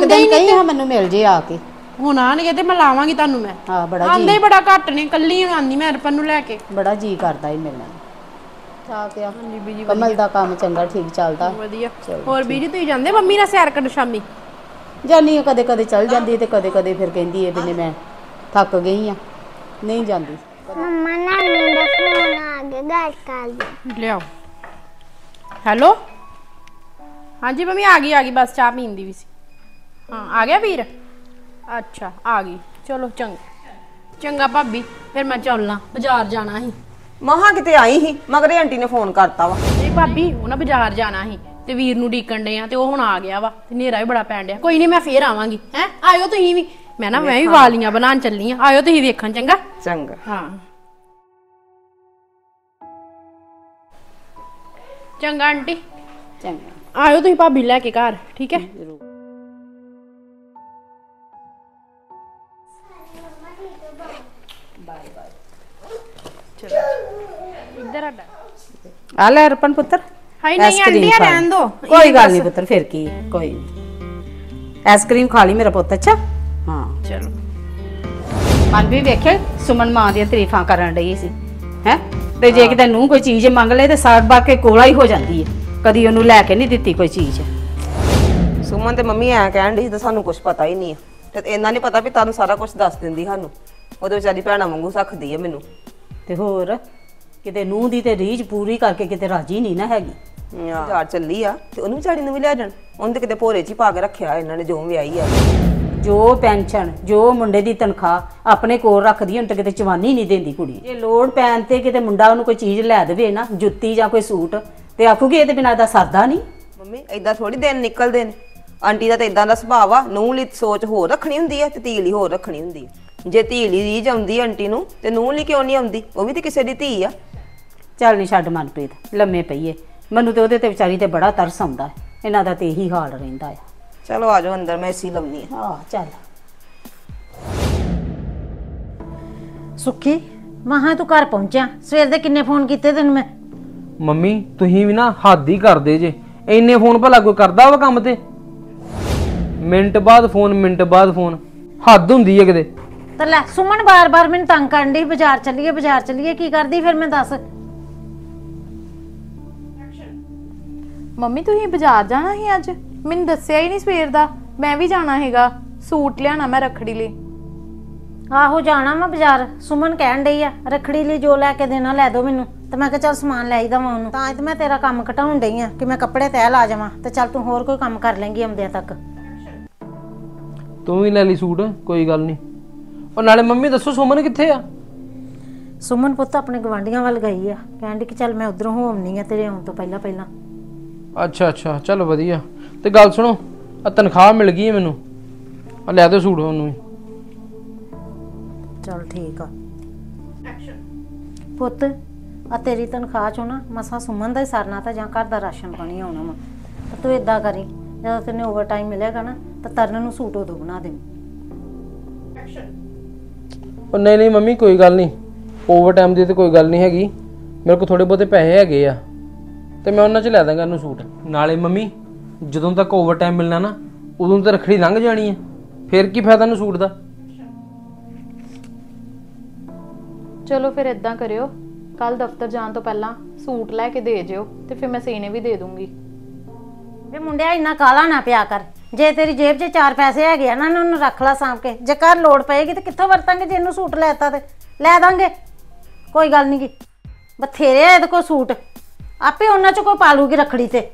ਦਿਨ ਹੀ ਨਹੀਂ ਹਾਂ ਮੈਨੂੰ ਮਿਲ ਜੇ ਆ ਕੇ। ਹੁਣ ਆਣਗੇ ਤੇ ਮੈਂ ਲਾਵਾਂਗੀ ਤੁਹਾਨੂੰ ਮੈਂ। ਹਾਂ ਬੜਾ ਆਂਦੇ ਜੀ ਹੀ ਬੜਾ ਘੱਟ ਨੇ ਕੱਲੀ ਆਂਦੀ ਮੈਂ ਅਰਪਨ ਨੂੰ ਲੈ ਕੇ। ਬੜਾ ਜੀ ਕਰਦਾ ਹੀ ਮਿਲਣ ਠਾਕ ਆ। ਕਮਲ ਦਾ ਕੰਮ ਚੰਗਾ ਠੀਕ ਚੱਲਦਾ। ਵਧੀਆ। ਹੋਰ ਬੀਜੀ ਤੁਸੀਂ ਜਾਂਦੇ ਮੰਮੀ ਨਾਲ ਸੈਰ ਕਰਨ ਸ਼ਾਮੀ? ਜਾਨੀ ਕਦੇ ਕਦੇ ਚੱਲ ਜਾਂਦੀ ਤੇ ਕਦੇ ਕਦੇ ਫਿਰ ਕਹਿੰਦੀ ਏ ਵੀ ਨੇ ਮੈਂ ਥੱਕ ਗਈ ਆ। ਨਹੀਂ ਜਾਂਦੀ। ਮੰਮਾ ਨਾਨੀ ਦਾ ਫੋਨ ਆ ਗਿਆ ਗੱਲ ਕਰ ਦੇ ਲਿਆਓ। ਹੈਲੋ? ਹਾਂਜੀ ਮੰਮੀ ਆ ਗਈ ਆ ਗਈ। ਬਸ ਚਾਹ ਪੀਣ ਦੀ ਵੀ ਸੀ। ਹਾਂ ਆ ਗਿਆ ਵੀਰ? ਅੱਛਾ ਆ ਗਈ। ਚਲੋ ਚੰਗਾ। ਚੰਗਾ ਭਾਬੀ ਫਿਰ ਮੈਂ ਚੱਲਣਾ। ਬਾਜ਼ਾਰ ਜਾਣਾ ਸੀ। ਮਹਾ ਕਿਤੇ ਆਈ ਸੀ ਮਗਰੇ ਆਂਟੀ ਨੇ ਫੋਨ ਕਰਤਾ ਵਾ। ਨਹੀਂ ਭਾਬੀ ਉਹ ਨਾ ਬਾਜ਼ਾਰ ਜਾਣਾ ਸੀ ਤੇ ਵੀਰ ਨੂੰ ਡੀਕਣ ਦੇ ਆ ਤੇ ਉਹ ਹੁਣ ਆ ਗਿਆ ਵਾ ਤੇ ਹਨੇਰਾ ਵੀ ਬੜਾ ਪੈਣ ਡਿਆ। ਕੋਈ ਨਹੀਂ ਮੈਂ ਫੇਰ ਆਵਾਂਗੀ। ਹੈ? ਆਇਓ ਤੁਸੀਂ ਵੀ। ਮੈਂ ਨਾ ਮੈਂ ਵੀ ਵਾਲੀਆਂ ਬਣਾਉਣ ਚੱਲੀ ਆ। ਆਇਓ ਤੁਸੀਂ ਵੇਖਣ ਚੰਗਾ? ਚੰਗਾ। ਹਾਂ। ਚੰਗਾ ਆਂਟੀ। ਚੰਗਾ। ਆਇਓ ਤੁਸੀਂ ਭਾਬੀ ਲੈ ਕੇ ਘਰ ਠੀਕ ਹੈ? ਇੱਧਰ ਆਡਾ ਆ ਲੈ ਅਰਪਨ ਪੁੱਤਰ। ਹਾਏ ਨਹੀਂ ਆਈਸਕ੍ਰੀਮ ਆਂਟੀ ਆ ਖਾ ਰਹਿਣ ਦੋ। ਕੋਈ ਗੱਲ ਨਹੀਂ ਪੁੱਤਰ ਫਿਰ ਕੀ ਹੈ, ਕੋਈ ਆਈਸਕ੍ਰੀਮ ਖਾ ਲਈ ਮੇਰਾ ਪੁੱਤ ਅੱਛਾ? ਹਾਂ। ਚਲੋ। ਵੀ ਵੇਖੇ ਸੁਮਨ ਮਾਂ ਦੀਆਂ ਤਾਰੀਫਾਂ ਕਰਨ ਰਹੀ ਸੀ। ਹੈ? ਤੇ ਜੇ ਕਿਤੇ ਨੂੰ ਕੋਈ ਚੀਜ਼ ਮੰਗ ਲਏ ਤੇ ਸਾਗ ਬਾ ਕੇ ਕੋਲਾ ਹੀ ਹੋ ਜਾਂਦੀ ਹੈ ਕਦੀ ਉਹਨੂੰ ਲੈ ਕੇ ਨਹੀਂ ਦਿੱਤੀ ਕੋਈ ਚੀਜ਼। ਸੁਮਨ ਤੇ ਮੰਮੀ ਐ ਕਹਿਣ ਡਈ ਸੀ ਤੇ ਸਾਨੂੰ ਕੁਝ ਪਤਾ ਹੀ ਨਹੀਂ ਆ। ਤੇ ਇੰਨਾ ਨਹੀਂ ਪਤਾ ਵੀ ਤੁਹਾਨੂੰ ਸਾਰਾ ਕੁਝ ਦੱਸ ਦਿੰਦੀ ਸਾਨੂੰ। ਉਹਦੇ ਵਿਚਾਰੀ ਭੈਣਾਂ ਵਾਂਗੂ ਸਖਦੀ ਹੈ ਮੈਨੂੰ। ਤੇ ਹੋਰ ਕਿਤੇ ਨੂੰਹ ਦੀ ਤੇ ਰੀਝ ਪੂਰੀ ਕਰਕੇ ਕਿਤੇ ਰਾਜੀ ਨਹੀਂ ਨਾ ਹੈਗੀ। ਚੱਲੀ ਆ ਤੇ ਉਹਨੂੰ ਵਿਚਾਰੀ ਨੂੰ ਵੀ ਲੈ ਜਾਣ। ਉਹਨੂੰ ਤੇ ਕਿਤੇ ਭੋਰੇ 'ਚ ਹੀ ਪਾ ਕੇ ਰੱਖਿਆ ਇਹਨਾਂ ਨੇ ਜੋ ਵਿਆਹੀ ਆ। ਜੋ ਪੈਨਸ਼ਨ ਜੋ ਮੁੰਡੇ ਦੀ ਤਨਖਾਹ ਆਪਣੇ ਕੋਲ ਰੱਖਦੀ ਹੁਣ ਤੇ ਕਿਤੇ ਚਵਾਨੀ ਨਹੀਂ ਦਿੰਦੀ ਕੁੜੀ। ਜੇ ਲੋੜ ਪੈਣ ਤੇ ਕਿਤੇ ਮੁੰਡਾ ਉਹਨੂੰ ਕੋਈ ਚੀਜ਼ ਲੈ ਦੇਵੇ ਨਾ ਜੁੱਤੀ ਜਾਂ ਕੋਈ ਸੂਟ ਤੇ ਆਖੂਗੀ ਇਹਦੇ ਬਿਨਾਂ ਦਾ ਸਰਦਾ ਨਹੀਂ। ਮੰਮੀ ਏਦਾਂ ਥੋੜੀ ਦਿਨ ਨਿਕਲਦੇ ਨੇ। ਆਂਟੀ ਦਾ ਤਾਂ ਇਦਾਂ ਦਾ ਸੁਭਾਅ ਆ ਨੂੰਹ ਲਈ ਸੋਚ ਹੋਰ ਰੱਖਣੀ ਹੁੰਦੀ ਹੈ ਤੇ ਧੀ ਲਈ ਹੋਰ ਰੱਖਣੀ ਹੁੰਦੀ ਹੈ ਜੇ ਧੀ ਲਈ ਰੀਝ ਆਉਂਦੀ ਹੈ ਆਂਟੀ ਨੂੰ ਤੇ ਨੂੰਹ ਲਈ ਕਿਉਂ ਨਹੀਂ ਆਉਂਦੀ? ਉਹ ਵੀ ਤੇ ਕਿਸੇ ਦੀ ਧੀ ਆ। ਚੱਲ ਨਹੀਂ ਛੱਡ ਮਨਪ੍ਰੀਤ ਲੰਮੇ ਪਈਏ। ਮੈਨੂੰ ਤੇ ਉਹਦੇ ਤੇ ਵਿਚਾਰੀ ਤੇ ਬੜਾ ਤਰਸ ਆਉਂਦਾ ਹੈ। ਇਹਨਾਂ ਦਾ ਤੇ ਇਹੀ ਹਾਲ ਰਹਿੰਦਾ ਆ ਚਲੋ ਆ ਜਾਓ ਅੰਦਰ ਮੈਂ ਏਸੀ ਆ। ਆਹ ਚੱਲ। ਸੁੱਖੀ ਮਹਾ ਤੂੰ ਘਰ ਪਹੁੰਚਿਆ। ਸਵੇਰ ਦੇ ਕਿੰਨੇ ਫੋਨ ਕੀਤੇ ਤੈਨੂੰ ਮੈਂ? ਮੰਮੀ ਤੁਸੀਂ ਵੀ ਨਾ ਹੱਦ ਹੀ ਕਰਦੇ ਜੇ। ਇੰਨੇ ਫੋਨ ਭਲਾ ਕੋਈ ਕਰਦਾ ਵਾ ਕੰਮ ਤੇ? ਮਿੰਟ ਬਾਅਦ ਫੋਨ ਮਿੰਟ ਬਾਅਦ ਫੋਨ। ਹੱਦ ਹੁੰਦੀ ਹੈ ਕਿਤੇ। ਤਾਂ ਲੈ ਸੁਮਨ ਬਾਰ-ਬਾਰ ਮੈਨੂੰ ਤੰਗ ਕਰਨ ਦੀ ਬਾਜ਼ਾਰ ਚੱਲੀਏ ਬਾਜ਼ਾਰ ਚੱਲੀਏ ਕੀ ਕਰਦੀ ਫਿਰ ਮੈਂ ਦੱਸ? ਮੰਮੀ ਤੁਸੀਂ ਬਾਜ਼ਾਰ ਜਾਣਾ ਸੀ ਅੱਜ? ਮੈਨੂੰ ਦੱਸਿਆ ਹੀ ਨਹੀਂ ਸਵੇਰ ਦਾ ਮੈਂ ਵੀ ਜਾਣਾ ਹੈਗਾ ਸੂਟ ਲਿਆਣਾ ਮੈਂ ਰੱਖੜੀ ਲਈ। ਆਹੋ ਜਾਣਾ ਮੈਂ ਬਾਜ਼ਾਰ ਸੁਮਨ ਕਹਿਣ ਡਈ ਆ ਰਖੜੀ ਲਈ ਜੋ ਲੈ ਕੇ ਦੇਣਾ ਲੈ ਦੋ ਮੈਨੂੰ ਤੇ ਮੈਂ ਕਿਹਾ ਚੱਲ ਸਮਾਨ ਲੈ ਆਈਦਾ ਵਾਂ ਉਹਨੂੰ। ਤਾਂ ਹੀ ਤੇ ਮੈਂ ਤੇਰਾ ਕੰਮ ਘਟਾਉਣ ਡਈ ਆ ਕਿ ਮੈਂ ਕੱਪੜੇ ਤੈ ਲਾ ਜਾਵਾਂ ਤੇ ਚੱਲ ਤੂੰ ਹੋਰ ਕੋਈ ਕੰਮ ਕਰ ਲੇਂਗੀ ਆਉਂਦਿਆਂ ਤੱਕ। ਤੂੰ ਵੀ ਲੈ ਲਈ ਸੂਟ ਕੋਈ ਗੱਲ ਨਹੀਂ। ਉਹ ਨਾਲੇ ਮੰਮੀ ਦੱਸੋ ਸੁਮਨ ਕਿੱਥੇ ਆ? ਸੁਮਨ ਪੁੱਤ ਆਪਣੇ ਗਵਾਂਢੀਆਂ ਵੱਲ ਗਈ ਆ ਕਹਿੰਦੀ ਕਿ ਚੱਲ ਮੈਂ ਉਧਰੋਂ ਹੋ ਆਉਣੀ ਆ ਤੇਰੇ ਆਉਣ ਤੋਂ ਪਹਿਲਾਂ ਪਹਿਲਾਂ ਅੱਛਾ ਅੱਛਾ ਚਲ ਵਧੀਆ। ਤੇ ਗੱਲ ਸੁਣੋ ਆ ਤਨਖਾਹ ਮਿਲ ਗਈ ਹੈ ਮੈਨੂੰ। ਆ ਲੈ ਦਿਓ ਸੂਟ ਉਹਨੂੰ ਵੀ। ਚੱਲ ਠੀਕ ਆ। ਪੁੱਤ ਆ ਤੇਰੀ ਤਨਖਾਹ ਚੋਂ ਨਾ ਮਸਾ ਸੁਮਨ ਦਾ ਹੀ ਸਰਨਾ ਤਾਂ ਜਾਂ ਘਰ ਦਾ ਰਾਸ਼ਨ ਪਾਣੀ ਆਉਣਾ ਵਾ। ਤਾਂ ਤੂੰ ਇਦਾਂ ਕਰੀ ਜਦੋਂ ਤੈਨੂੰ ਓਵਰ ਟਾਈਮ ਮਿਲੇਗਾ ਨਾ ਤਾਂ ਤਰਨ ਨੂੰ ਸੂਟ ਉਦੋਂ ਬਣਾ ਦੇ। ਉਹ ਨਹੀਂ ਨਹੀਂ ਮੰਮੀ ਕੋਈ ਗੱਲ ਨਹੀਂ। ਓਵਰ ਟਾਈਮ ਦੀ ਤੇ ਕੋਈ ਗੱਲ ਨਹੀਂ ਹੈਗੀ। ਮੇਰੇ ਕੋਲ ਥੋੜੇ ਬਹੁਤੇ ਪੈਸੇ ਹੈਗੇ ਆ। ਤੇ ਮੈਂ ਉਹਨਾਂ 'ਚ ਲੈ ਦਾਂਗਾ ਇਹਨੂੰ ਸੂਟ। ਨਾਲੇ ਮੰਮੀ ਜਦੋਂ ਤੱਕ ਓਵਰ ਟਾਈਮ ਮਿਲਣਾ ਨਾ ਉਦੋਂ ਤਾਂ ਰੱਖੜੀ ਲੰਘ ਜਾਣੀ ਹੈ ਫਿਰ ਕੀ ਫਾਇਦਾ ਨੂੰ ਸੂਟ ਦਾ? ਚਲੋ ਫਿਰ ਇਦਾਂ ਕਰਿਓ। ਕੱਲ ਦਫ਼ਤਰ ਜਾਣ ਤੋਂ ਪਹਿਲਾਂ ਸੂਟ ਲੈ ਕੇ ਦੇ ਜਿਓ ਤੇ ਫਿਰ ਮੈਂ ਸੀਨੇ ਵੀ ਦੇ ਦੂੰਗੀ। ਵੇ ਮੁੰਡਿਆ ਇੰਨਾ ਕਾਲਾ ਨਾ ਪਿਆ ਕਰ। ਜੇ ਤੇਰੀ ਜੇਬ 'ਚ ਚਾਰ ਪੈਸੇ ਹੈਗੇ ਆ ਨਾ ਇਹਨਾਂ ਨੂੰ ਰੱਖ ਲੈ ਸਾਂਭ ਕੇ। ਜੇ ਘਰ ਲੋੜ ਪਏਗੀ ਤੇ ਕਿੱਥੋਂ ਵਰਤਾਂਗੇ ਜੇ ਇਹਨੂੰ ਸੂਟ ਲੈਤਾ ਤੇ? ਲੈ ਦਾਂਗੇ। ਕੋਈ ਗੱਲ ਨਹੀਂ ਗੀ। ਬਥੇਰੇ ਆ ਇਹਦੇ ਕੋਲ ਸੂਟ। ਆਪੇ ਉਹਨਾਂ 'ਚ ਕੋਈ ਪਾ ਲੂਗੀ ਰੱਖੜੀ ਤੇ।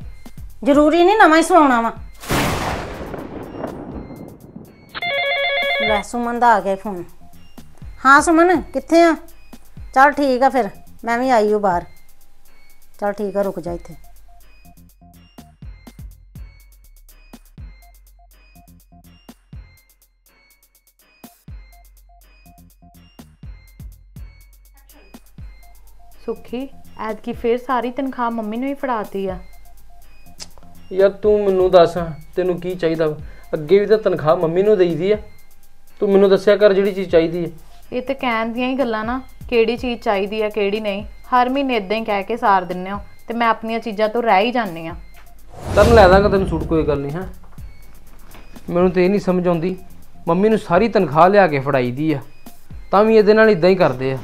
ਜ਼ਰੂਰੀ ਨਹੀਂ ਨਵਾਂ ਹੀ ਸਵਾਉਣਾ ਵਾ। ਲੈ ਸੁਮਨ ਦਾ ਆ ਗਿਆ ਫੋਨ ਹਾਂ ਸੁਮਨ, ਕਿੱਥੇ ਆ? ਚਲ ਠੀਕ ਆ ਫਿਰ, ਮੈਂ ਵੀ ਆਈ ਹਾਂ ਬਾਹਰ। ਚਲ ਠੀਕ ਆ, ਰੁਕ ਜਾ ਇੱਥੇ। ਸੁੱਖੀ, ਐਤਕੀ ਫਿਰ ਸਾਰੀ ਤਨਖਾਹ ਮੰਮੀ ਨੂੰ ਹੀ ਫੜਾਤੀ ਆ। ਯਾਰ ਤੂੰ ਮੈਨੂੰ ਦੱਸ ਤੈਨੂੰ ਕੀ ਚਾਹੀਦਾ? ਅੱਗੇ ਵੀ ਤਾਂ ਤਨਖਾਹ ਮੰਮੀ ਨੂੰ ਦੇਈਦੀ ਆ। ਤੂੰ ਮੈਨੂੰ ਦੱਸਿਆ ਕਰ ਜਿਹੜੀ ਚੀਜ਼ ਚਾਹੀਦੀ ਹੈ ਇਹ ਤੇ ਕਹਿਣ ਦੀਆਂ ਹੀ ਗੱਲਾਂ ਨਾ ਕਿਹੜੀ ਚੀਜ਼ ਚਾਹੀਦੀ ਆ ਕਿਹੜੀ ਨਹੀਂ। ਹਰ ਮਹੀਨੇ ਇਦਾਂ ਹੀ ਕਹਿ ਕੇ ਸਾਰ ਦਿੰਨੇ ਹੋ ਤੇ ਮੈਂ ਆਪਣੀਆਂ ਚੀਜ਼ਾਂ ਤੋਂ ਰਹਿ ਹੀ ਜਾਂਦੀ ਆ। ਤਰਨ ਲੈ ਦਾਂਗਾ ਤੈਨੂੰ ਸੂਟ ਕੋਈ ਗੱਲ ਨਹੀਂ ਹੈ। ਮੈਨੂੰ ਤੇ ਇਹ ਨਹੀਂ ਸਮਝ ਆਉਂਦੀ ਮੰਮੀ ਨੂੰ ਸਾਰੀ ਤਨਖਾਹ ਲਿਆ ਕੇ ਫੜਾਈ ਦੀ ਆ ਤਾਂ ਵੀ ਇਹਦੇ ਨਾਲ ਇਦਾਂ ਹੀ ਕਰਦੇ ਆ।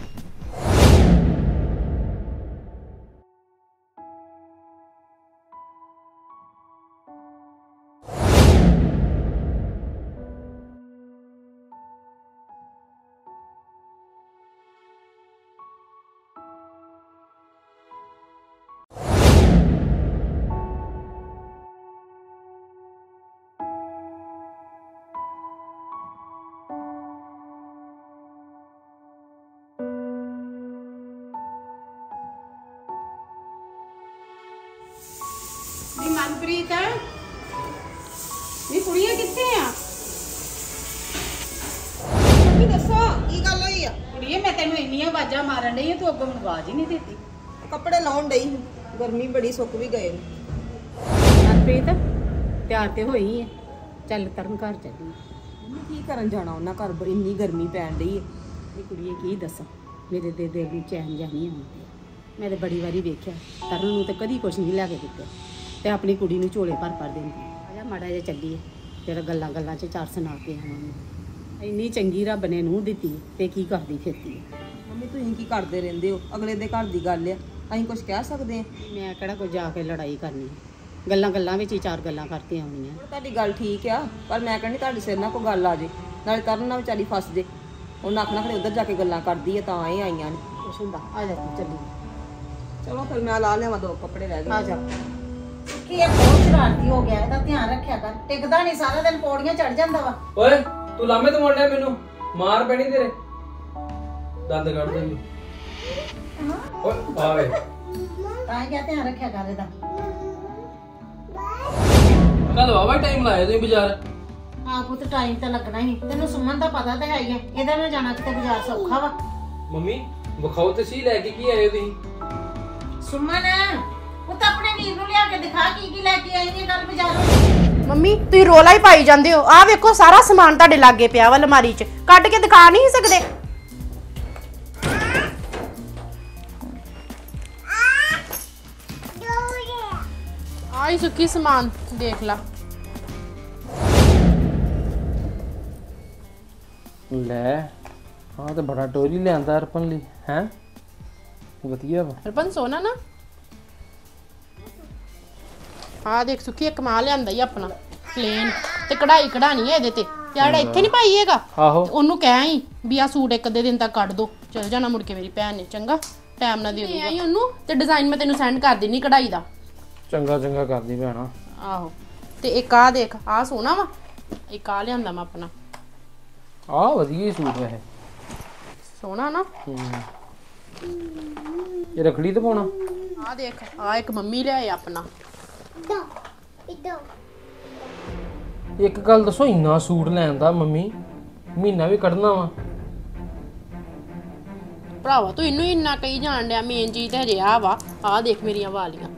ਨੀ ਮਨਪ੍ਰੀਤ ਨੀ ਕੁੜੀਆਂ ਕਿੱਥੇ ਆ? ਮੰਮੀ ਦੱਸੋ। ਕੀ ਗੱਲ ਹੋਈ ਆ? ਕੁੜੀਏ ਮੈਂ ਤੈਨੂੰ ਇੰਨੀਆਂ ਆਵਾਜ਼ਾਂ ਮਾਰਨ ਡਈ ਆ ਤੂੰ ਅੱਗੋਂ ਮੈਨੂੰ ਆਵਾਜ਼ ਹੀ ਨਹੀਂ ਦਿੱਤੀ ਕੱਪੜੇ ਲਾਉਣ ਡਈ ਸੀ। ਗਰਮੀ ਬੜੀ ਸੁੱਕ ਵੀ ਗਏ ਨੇ। ਮਨਪ੍ਰੀਤ ਤਿਆਰ ਤੇ ਹੋਈ ਹੈ ਚੱਲ ਤਰਨ ਘਰ ਚੱਲੀ ਮੰਮੀ ਕੀ ਕਰਨ ਜਾਣਾ ਉਹਨਾਂ ਘਰ? ਬ- ਇੰਨੀ ਗਰਮੀ ਪੈਣ ਡਈ ਹੈ ਨੀ ਕੁੜੀਏ ਕੀ ਦੱਸਾਂ? ਮੇਰੇ ਦੇ ਦਿਲ ਨੂੰ ਚੈਨ ਜਾ ਨਹੀਂ ਆਉਂਦੀ ਮੈਂ ਤੇ ਬੜੀ ਵਾਰੀ ਵੇਖਿਆ। ਤਰਨ ਨੂੰ ਤੇ ਕਦੀ ਕੁਛ ਨਹੀਂ ਲਿਆ ਕੇ ਦਿੱਤਾ। ਤੇ ਆਪਣੀ ਕੁੜੀ ਨੂੰ ਝੋਲੇ ਭਰ ਭਰ ਦਿੰਦੀ। ਆ ਜਾ ਮਾੜਾ ਜਿਹਾ ਚੱਲੀਏ। ਤੇਰਾ ਗੱਲਾਂ ਗੱਲਾਂ 'ਚ ਚਾਰ ਸੁਣਾ ਕੇ ਆਵਾਂਗੇ ਇੰਨੀ ਚੰਗੀ ਰੱਬ ਨੇ ਨੂੰ ਦਿੱਤੀ ਤੇ ਕੀ ਕਰਦੀ ਫਿਰਦੀ ਮੰਮੀ ਤੁਸੀਂ ਕੀ ਕਰਦੇ ਰਹਿੰਦੇ ਹੋ? ਅਗਲੇ ਦੇ ਘਰ ਦੀ ਗੱਲ ਆ। ਅਸੀਂ ਕੁਝ ਕਹਿ ਸਕਦੇ ਆ ਮੈਂ ਕਿਹੜਾ ਕੋਈ ਜਾ ਕੇ ਲੜਾਈ ਕਰਨੀ ਗੱਲਾਂ ਗੱਲਾਂ ਵਿੱਚ ਹੀ ਚਾਰ ਗੱਲਾਂ ਕਰਕੇ ਆਉਣੀਆਂ ਤੁਹਾਡੀ ਗੱਲ ਠੀਕ ਆ ਪਰ ਮੈਂ ਕਹਿੰਦੀ ਤੁਹਾਡੇ ਸਿਰ ਨਾਲ ਕੋਈ ਗੱਲ ਆ ਜੇ। ਨਾਲੇ ਤਰਨ ਨਾਲ ਵਿਚਾਰੀ ਫਸ ਜੇ। ਉਹਨਾਂ ਆਖਣਾ ਖੜੇ ਉਧਰ ਜਾ ਕੇ ਗੱਲਾਂ ਕਰਦੀ ਆ ਤਾਂ ਇਹ ਆਈਆਂ ਨੇ। ਕੁਛ ਹੁੰਦਾ। ਆ ਜਾ ਚੱਲੀ। ਚਲੋ ਫਿਰ ਮੈਂ ਲਾ ਲਿਆਵਾਂ ਦੋ ਕੱਪੜੇ ਰਹਿ ਆ ਗਏ ਜਾ ਕੀ ਇਹ ਬਹੁਤ ਸ਼ਰਾਰਤੀ ਹੋ ਗਿਆ ਇਹਦਾ ਧਿਆਨ ਰੱਖਿਆ ਕਰ। ਟਿਕਦਾ ਨਹੀਂ ਸਾਰਾ ਦਿਨ ਪੌੜੀਆਂ ਚੜ ਜਾਂਦਾ ਵਾ। ਓਏ ਤੂੰ ਲਾਮੇ ਤੋਂ ਮੋੜਿਆ ਮੈਨੂੰ? ਮਾਰ ਪੈਣੀ ਤੇਰੇ। ਦੰਦ ਕੱਢ ਦੇ ਓਏ ਆਵੇ ਤਾਂ ਹੀ ਕਿਹਾ ਧਿਆਨ ਰੱਖਿਆ ਕਰ ਇਹਦਾ। ਕੱਲ ਵਾਵਾ ਟਾਈਮ ਲਾਇਆ ਤੁਸੀਂ ਬਾਜ਼ਾਰ। ਆ ਪੁੱਤ ਟਾਈਮ ਤਾਂ ਲੱਗਣਾ ਹੀ। ਤੈਨੂੰ ਸੁਮਨ ਦਾ ਪਤਾ ਤਾਂ ਹੈ ਹੀ ਹੈ ਇਹਦਾ ਨਾਲ ਜਾਣਾ ਕਿਤੇ ਬਾਜ਼ਾਰ ਸੌਖਾ ਵਾ। ਮੰਮੀ ਵਿਖਾਓ ਤੇ ਸੀ ਲੈ ਕੇ ਕੀ ਆਏ ਹੋ ਤੁਸੀਂ? ਸੁਮਨ ਉਹ ਤਾਂ ਆਪਣੇ ਵੀਰ ਨੂੰ ਲਿਆ ਕੇ ਦਿਖਾ ਕੀ ਕੀ ਲੈ ਕੇ ਆਈ ਹੈ ਕੱਲ ਬਾਜ਼ਾਰੋਂ। ਮੰਮੀ ਤੁਸੀਂ ਰੋਲਾ ਹੀ ਪਾਈ ਜਾਂਦੇ ਹੋ। ਆਹ ਵੇਖੋ ਸਾਰਾ ਸਮਾਨ ਤੁਹਾਡੇ ਲਾਗੇ ਪਿਆ ਵਾ ਅਲਮਾਰੀ 'ਚ। ਕੱਢ ਕੇ ਦਿਖਾ ਨਹੀਂ ਸਕਦੇ। ਆਈ ਸੁੱਕੀ ਸਮਾਨ ਦੇਖ ਲਾ। ਲੈ ਹਾਂ ਤੇ ਬੜਾ ਟੋਰੀ ਲਿਆਂਦਾ ਅਰਪਨ ਲਈ ਹੈ? ਵਧੀਆ ਵਾ। ਹਰਪਨ ਸੋਨਾ ਨਾ। ਆ ਦੇਖ ਸੁੱਕੀ ਇੱਕ ਮਾਲ ਲਿਆਂਦਾ ਹੀ ਆਪਣਾ ਪਲੇਨ ਤੇ ਕਢਾਈ ਕਢਾਣੀ ਹੈ ਇਹਦੇ ਤੇ। ਯਾਰ ਇੱਥੇ ਨਹੀਂ ਪਾਈ ਹੈਗਾ? ਆਹੋ। ਉਹਨੂੰ ਕਹਿ ਆਈ ਵੀ ਆ ਸੂਟ ਇੱਕ ਅੱਧੇ ਦਿਨ ਤੱਕ ਕੱਢ ਦੋ। ਚਲ ਜਾਣਾ ਮੁੜ ਕੇ ਮੇਰੀ ਭੈਣ ਨੇ ਚੰਗਾ? ਟਾਈਮ ਨਾਲ ਦੇ ਦੂੰਗਾ ਉਹਨੂੰ ਤੇ ਡਿਜ਼ਾਈਨ ਮੈਂ ਤੈਨੂੰ ਸੈਂਡ ਕਰ ਦਿੰਨੀ ਕਢਾਈ ਦਾ। ਚੰਗਾ ਚੰਗਾ ਕਰਦੀ ਭੈਣਾ। ਆਹੋ। ਤੇ ਇੱਕ ਆ ਦੇਖ ਆ ਸੋਹਣਾ ਵਾ? ਇੱਕ ਆ ਲਿਆਂਦਾ ਮੈਂ ਆਪਣਾ। ਆ ਵਧੀਆ ਹੀ ਸੂਟ ਵੈਸੇ ਸੋਹਣਾ ਨਾ? ਇਹ ਰਖੜੀ ਤੇ ਪਾਉਣਾ? ਆ ਦੇਖ ਆ ਇੱਕ ਮੰਮੀ ਲਿਆਏ ਆਪਣਾ। ਇਦਾਂ ਇਦਾਂ ਇੱਕ ਗੱਲ ਦੱਸੋ ਇੰਨਾ ਸੂਟ ਲੈਣ ਦਾ ਮੰਮੀ ਮਹੀਨਾ ਵੀ ਕੱਢਣਾ ਵਾ। ਭਰਾਵਾ ਤੂੰ ਇਹਨੂੰ ਹੀ ਇੰਨਾ ਕਹੀ ਜਾਣ ਡਿਆ ਮੇਨ ਚੀਜ਼ ਤੇ ਹਜੇ ਆ ਵਾ ਆ ਦੇਖ ਮੇਰੀਆਂ ਵਾਲੀਆਂ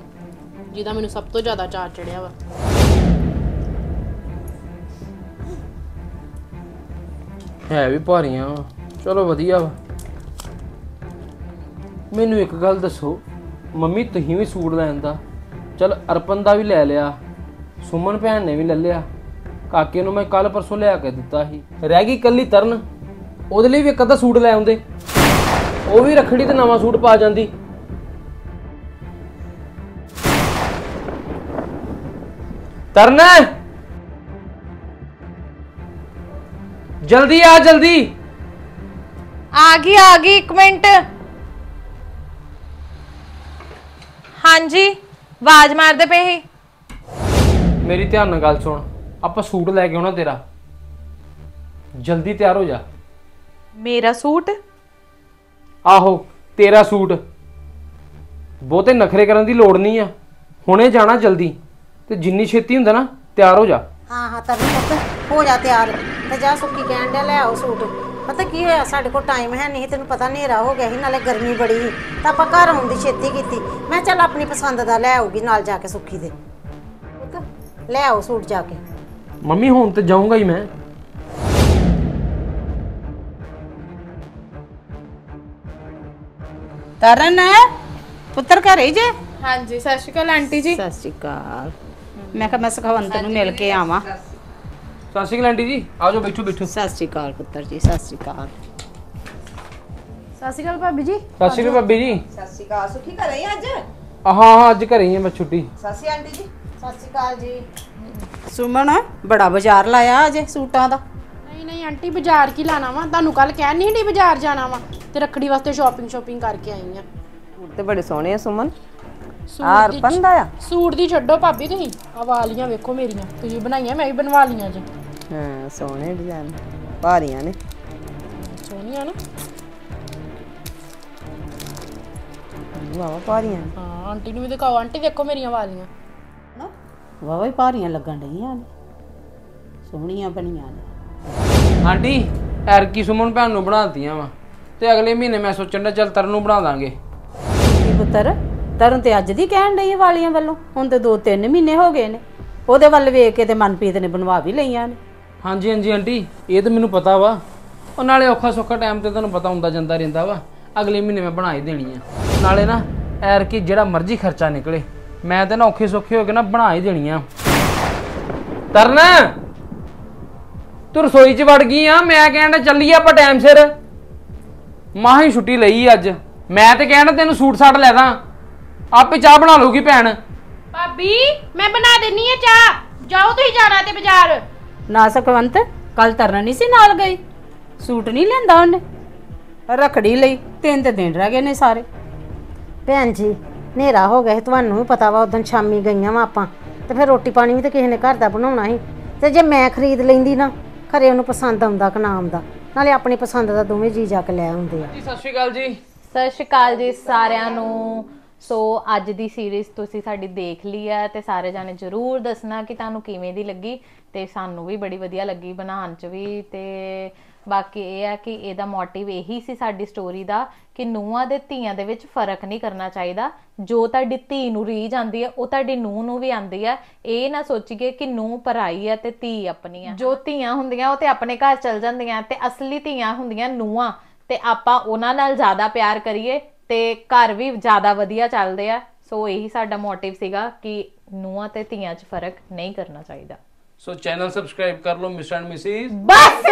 ਜਿਹਦਾ ਮੈਨੂੰ ਸਭ ਤੋਂ ਜ਼ਿਆਦਾ ਚਾਅ ਚੜਿਆ ਵਾ। ਹੈ ਵੀ ਭਾਰੀਆਂ ਵਾ। ਚਲੋ ਵਧੀਆ ਵਾ। ਮੈਨੂੰ ਇੱਕ ਗੱਲ ਦੱਸੋ। ਮੰਮੀ, ਤੁਸੀਂ ਵੀ ਸੂਟ ਲੈਣ ਦਾ। ਚਲ ਅਰਪਨ ਦਾ ਵੀ ਲੈ ਲਿਆ। ਸੁਮਨ ਭੈਣ ਨੇ ਵੀ ਲੈ ਲਿਆ। ਕਾਕੇ ਨੂੰ ਮੈਂ ਕੱਲ ਪਰਸੋਂ ਲਿਆ ਕੇ ਦਿੱਤਾ ਸੀ। ਰਹਿ ਗਈ ਕੱਲੀ ਤਰਨ। ਉਹਦੇ ਲਈ ਵੀ ਇੱਕ ਅੱਧਾ ਸੂਟ ਲੈ ਆਉਂਦੇ। ਉਹ ਵੀ ਰਖੜੀ ਤੇ ਨਵਾਂ ਸੂਟ ਪਾ ਜਾਂਦੀ। ਤਰਨ! ਜਲਦੀ ਆ ਜਲਦੀ! ਆ ਗਈ ਆ ਗਈ ਇੱਕ ਮਿੰਟ। ਹਾਂਜੀ ਆਵਾਜ਼ ਮਾਰਦੇ ਪਏ ਸੀ। ਮੇਰੀ ਧਿਆਨ ਨਾਲ ਗੱਲ ਸੁਣ। ਆਪਾਂ ਸੂਟ ਲੈ ਕੇ ਆਉਣਾ ਤੇਰਾ। ਜਲਦੀ ਤਿਆਰ ਹੋ ਜਾ। ਮੇਰਾ ਸੂਟ? ਆਹੋ ਤੇਰਾ ਸੂਟ। ਬਹੁਤੇ ਨਖਰੇ ਕਰਨ ਦੀ ਲੋੜ ਨਹੀਂ ਆ। ਹੁਣੇ ਜਾਣਾ ਜਲਦੀ। ਤੇ ਜਿੰਨੀ ਛੇਤੀ ਹੁੰਦਾ ਨਾ ਤਿਆਰ ਹੋ ਜਾ। ਹਾਂ ਹਾਂ ਤਰਨ ਪੁੱਤ ਹੋ ਜਾ ਤਿਆਰ। ਤੇ ਜਾ ਸੁੱਕੀ ਕਹਿਣ ਡਿਆ ਲੈ ਆਓ ਸੂਟ। ਪਤਾ ਕੀ ਹੋਇਆ? ਸਾਡੇ ਕੋਲ ਟਾਈਮ ਹੈ ਨਹੀਂ ਤੈਨੂੰ ਪਤਾ ਹਨੇਰਾ ਹੋ ਗਿਆ ਸੀ ਨਾਲੇ ਗਰਮੀ ਬੜੀ ਸੀ। ਤਾਂ ਆਪਾਂ ਘਰ ਆਉਣ ਦੀ ਛੇਤੀ ਕੀਤੀ। ਮੈਂ ਚੱਲ ਆਪਣੀ ਪਸੰਦ ਦਾ ਲੈ ਆਊਗੀ ਨਾਲ ਜਾ ਕੇ ਸੁੱਕੀ ਦੇ। ਪੁੱਤ। ਲੈ ਆਓ ਸੂਟ ਜਾ ਕੇ। ਮੰਮੀ ਹੁਣ ਤੇ ਜਾਊਂਗਾ ਹੀ ਮੈਂ। ਤਰਨ ਪੁੱਤਰ ਘਰੇ ਜੇ? ਹਾਂਜੀ ਸਤਿ ਸ਼੍ਰੀ ਅਕਾਲ ਆਂਟੀ ਜੀ। ਸਤਿ ਸ਼੍ਰੀ ਅਕਾਲ। ਮੈਂ ਕਿਹਾ ਮੈਂ ਸਖਵੰਤ ਨੂੰ ਮਿਲ ਕੇ ਆਵਾਂ। ਸਤਿ ਸ਼੍ਰੀ ਅਕਾਲ ਆਂਟੀ ਜੀ ਆ ਜਾਓ ਬੈਠੋ ਬੈਠੋ। ਸਤਿ ਸ਼੍ਰੀ ਅਕਾਲ ਪੁੱਤਰ ਜੀ ਸਤਿ ਸ਼੍ਰੀ ਅਕਾਲ। ਸਤਿ ਸ਼੍ਰੀ ਅਕਾਲ ਭਾਬੀ ਜੀ। ਸਤਿ ਸ਼੍ਰੀ ਅਕਾਲ ਭਾਬੀ ਜੀ। ਸਤਿ ਸ਼੍ਰੀ ਅਕਾਲ ਸੁਖੀ ਘਰੇ ਹੀ ਅੱਜ? ਹਾਂ ਹਾਂ ਅੱਜ ਘਰੇ ਹੀ ਆ ਮੈਂ ਛੁੱਟੀ। ਸਤਿ ਸ਼੍ਰੀ ਆਂਟੀ ਜੀ। ਸਤਿ ਸ਼੍ਰੀ ਅਕਾਲ ਜੀ। ਸੁਮਨ ਬੜਾ ਬਾਜ਼ਾਰ ਲਾਇਆ ਅਜੇ ਸੂਟਾਂ ਦਾ? ਨਹੀਂ ਨਹੀਂ ਆਂਟੀ ਬਾਜ਼ਾਰ ਕੀ ਲਾਣਾ ਵਾ? ਤੁਹਾਨੂੰ ਕੱਲ ਕਹਿ ਨਹੀਂ ਢੀ ਬਾਜ਼ਾਰ ਜਾਣਾ ਵਾ ਤੇ ਰੱਖੜੀ ਵਾਸਤੇ ਸ਼ਾਪਿੰਗ ਸ਼ਾਪਿੰਗ ਕਰਕੇ ਆਈ ਆ। ਸੂਟ ਤੇ ਬੜੇ ਸੋਹਣੇ ਆ ਸੁਮਨ। ਸੂਟ ਆਰ ਦੀ ਪੰਦਾ ਆ? ਸੂਟ ਦੀ ਛੱਡੋ ਭਾਬੀ ਤੁਸੀਂ। ਆ ਵਾਲੀਆਂ ਵੇਖੋ ਮੇਰੀਆਂ ਤੁਸੀਂ ਬਣਾਈਆਂ ਮੈਂ ਵੀ ਬਣਵਾ ਲੀਆਂ ਜੀ। ਹਾਂ ਸੋਹਣੇ ਡਿਜ਼ਾਈਨ ਭਾਰੀਆਂ ਨੇ। ਸੋਹਣੀਆਂ ਨਾ। ਵਾਵਾ ਭਾਰੀਆਂ ਨੇ। ਹਾਂ ਆਂਟੀ ਨੂੰ ਵੀ ਦਿਖਾਓ। ਆਂਟੀ ਵੇਖੋ ਮੇਰੀਆਂ ਵਾਲੀਆਂ। ਵਾਵਾ ਹੀ ਭਾਰੀਆਂ ਲੱਗਣ ਡਈਆਂ ਨੇ। ਸੋਹਣੀਆਂ ਬਣੀਆਂ ਨੇ। ਆਂਟੀ ਐਰਕੀ ਸੁਮਨ ਭੈਣ ਨੂੰ ਬਣਾਤੀਆਂ ਵਾ। ਤੇ ਅਗਲੇ ਮਹੀਨੇ ਮੈਂ ਸੋਚਣ ਦਾ ਚੱਲ ਤਰਨ ਨੂੰ ਬਣਾ ਦਾਂਗੇ। ਕੀ ਪੁੱਤਰ ਤਰਨ ਤੇ ਅੱਜ ਦੀ ਕਹਿਣ ਡਈ ਹੈ ਵਾਲੀਆਂ ਵੱਲੋਂ? ਹੁਣ ਤੇ 2-3 ਮਹੀਨੇ ਹੋ ਗਏ ਨੇ। ਉਹਦੇ ਵੱਲ ਵੇਖ ਕੇ ਤੇ ਮਨਪ੍ਰੀਤ ਨੇ ਬਣਵਾ ਵੀ ਲਈਆਂ ਨੇ। ਹਾਂਜੀ ਹਾਂਜੀ, ਆਂਟੀ। ਇਹ ਤਾਂ ਮੈਨੂੰ ਪਤਾ ਵਾ। ਉਹ ਨਾਲੇ ਔਖਾ ਸੌਖਾ ਟਾਈਮ ਤੇ ਤੁਹਾਨੂੰ ਪਤਾ ਹੁੰਦਾ ਜਾਂਦਾ ਰਹਿੰਦਾ ਵਾ। ਅਗਲੇ ਮਹੀਨੇ ਮੈਂ ਬਣਾ ਹੀ ਦੇਣੀ ਆ। ਨਾਲੇ ਨਾ ਐਰ ਕੀ ਜਿਹੜਾ ਮਰਜ਼ੀ ਖਰਚਾ ਨਿਕਲੇ। ਮੈਂ ਤੇ ਨਾ ਔਖੇ ਸੌਖੇ ਹੋ ਕੇ ਨਾ ਬਣਾ ਹੀ ਦੇਣੀ ਆ। ਤਰਨ, ਤੂੰ ਰਸੋਈ 'ਚ ਵੜ ਗਈ ਆ। ਮੈਂ ਕਹਿੰਦਾ ਚੱਲੀ ਆਪਾਂ ਟਾਈਮ ਸਿਰ। ਮਾਂ ਹੀ ਛੁੱਟੀ ਲਈ ਅੱਜ। ਮੈਂ ਤੇ ਕਹਿੰਦਾ ਤੈਨੂੰ ਸੂਟ ਸਾਟ ਲੈ ਦਾਂ। ਆਪੇ ਚਾਹ ਬਣਾ ਲਊਗੀ ਭੈਣ। ਭਾਬੀ, ਮੈਂ ਬਣਾ ਦੇਣੀ ਆ ਚਾਹ। ਜਾਓ ਤੁਸੀਂ ਜਾਣਾ ਤੇ ਬਾਜ਼ਾਰ। ਨਾ ਸਕਵੰਤ ਕੱਲ ਤਰਨ ਨਹੀਂ ਸੀ ਨਾਲ ਗਈ? ਸੂਟ ਨਹੀਂ ਲੈਂਦਾ ਉਹਨੇ? ਰਖੜੀ ਲਈ ਤਿੰਨ ਤੇ ਦਿਨ ਰਹਿ ਗਏ ਨੇ ਸਾਰੇ। ਭੈਣ ਜੀ ਹਨੇਰਾ ਹੋ ਗਿਆ ਸੀ ਤੁਹਾਨੂੰ ਵੀ ਪਤਾ ਵਾ ਉਦੋਂ ਸ਼ਾਮੀ ਗਈਆਂ ਵਾ ਆਪਾਂ। ਤੇ ਫਿਰ ਰੋਟੀ ਪਾਣੀ ਵੀ ਤੇ ਕਿਸੇ ਨੇ ਘਰ ਦਾ ਬਣਾਉਣਾ ਸੀ। ਤੇ ਜੇ ਮੈਂ ਖਰੀਦ ਲੈਂਦੀ ਨਾ ਖਰੇ ਉਹਨੂੰ ਪਸੰਦ ਆਉਂਦਾ ਕਿ ਨਾ ਆਉਂਦਾ। ਨਾਲੇ ਆਪਣੀ ਪਸੰਦ ਦਾ ਦੋਵੇਂ ਜੀ ਜਾ ਕੇ ਲੈ ਆਉਂਦੇ ਆ। ਜੀ ਸਤਿ ਸ਼੍ਰੀ ਅਕਾਲ ਜੀ। ਸਤਿ ਸ਼੍ਰੀ ਅਕਾਲ ਜੀ ਸਾਰਿਆਂ ਨੂੰ। ਸੋ ਅੱਜ ਦੀ ਸੀਰੀਜ਼ ਤੁਸੀਂ ਸਾਡੀ ਦੇਖ ਲਈ ਹੈ ਤੇ ਸਾਰੇ ਜਾਣੇ ਜਰੂਰ ਦੱਸਣਾ ਕਿ ਤੁਹਾਨੂੰ ਕਿਵੇਂ ਦੀ ਲੱਗੀ ਤੇ ਸਾਨੂੰ ਵੀ ਬੜੀ ਵਧੀਆ ਲੱਗੀ ਬਣਾਉਣ ਚ ਵੀ ਤੇ ਬਾਕੀ ਇਹ ਹੈ ਕਿ ਇਹਦਾ ਮੋਟਿਵ ਇਹੀ ਸੀ ਸਾਡੀ ਸਟੋਰੀ ਦਾ ਕਿ ਨੂੰਹਾਂ ਦੇ ਧੀਆਂ ਦੇ ਵਿੱਚ ਫ਼ਰਕ ਨਹੀਂ ਕਰਨਾ ਚਾਹੀਦਾ। ਜੋ ਤੁਹਾਡੀ ਧੀ ਨੂੰ ਰੀਝ ਆਂਦੀ ਹੈ, ਉਹ ਤੁਹਾਡੀ ਨੂੰਹ ਨੂੰ ਵੀ ਆਂਦੀ ਹੈ। ਇਹ ਨਾ ਸੋਚੀਏ ਕਿ ਨੂੰਹ ਪਰਾਈ ਹੈ ਤੇ ਧੀ ਆਪਣੀ ਹੈ। ਜੋ ਧੀਆਂ ਹੁੰਦੀਆਂ, ਉਹ ਤੇ ਆਪਣੇ ਘਰ ਚਲ ਜਾਂਦੀਆਂ ਤੇ ਅਸਲੀ ਧੀਆਂ ਹੁੰਦੀਆਂ ਨੂੰਹਾਂ ਤੇ ਆਪਾਂ ਉਹਨਾਂ ਨਾਲ ਜ਼ਿਆਦਾ ਪਿਆਰ ਕਰੀਏ ਤੇ ਘਰ ਵੀ ਜ਼ਿਆਦਾ ਵਧੀਆ ਚੱਲਦੇ ਆ। ਸੋ ਇਹੀ ਸਾਡਾ ਮੋਟਿਵ ਸੀਗਾ ਕਿ ਨੂੰਹਾਂ ਤੇ ਧੀਆਂ 'ਚ ਫ਼ਰਕ ਨਹੀਂ ਕਰਨਾ ਚਾਹੀਦਾ। ਸੋ ਚੈਨਲ ਸਬਸਕ੍ਰਾਈਬ ਕਰ ਲਓ ਮਿਸਟਰ ਐਂਡ ਮਿਸਿਸ ਬਸ!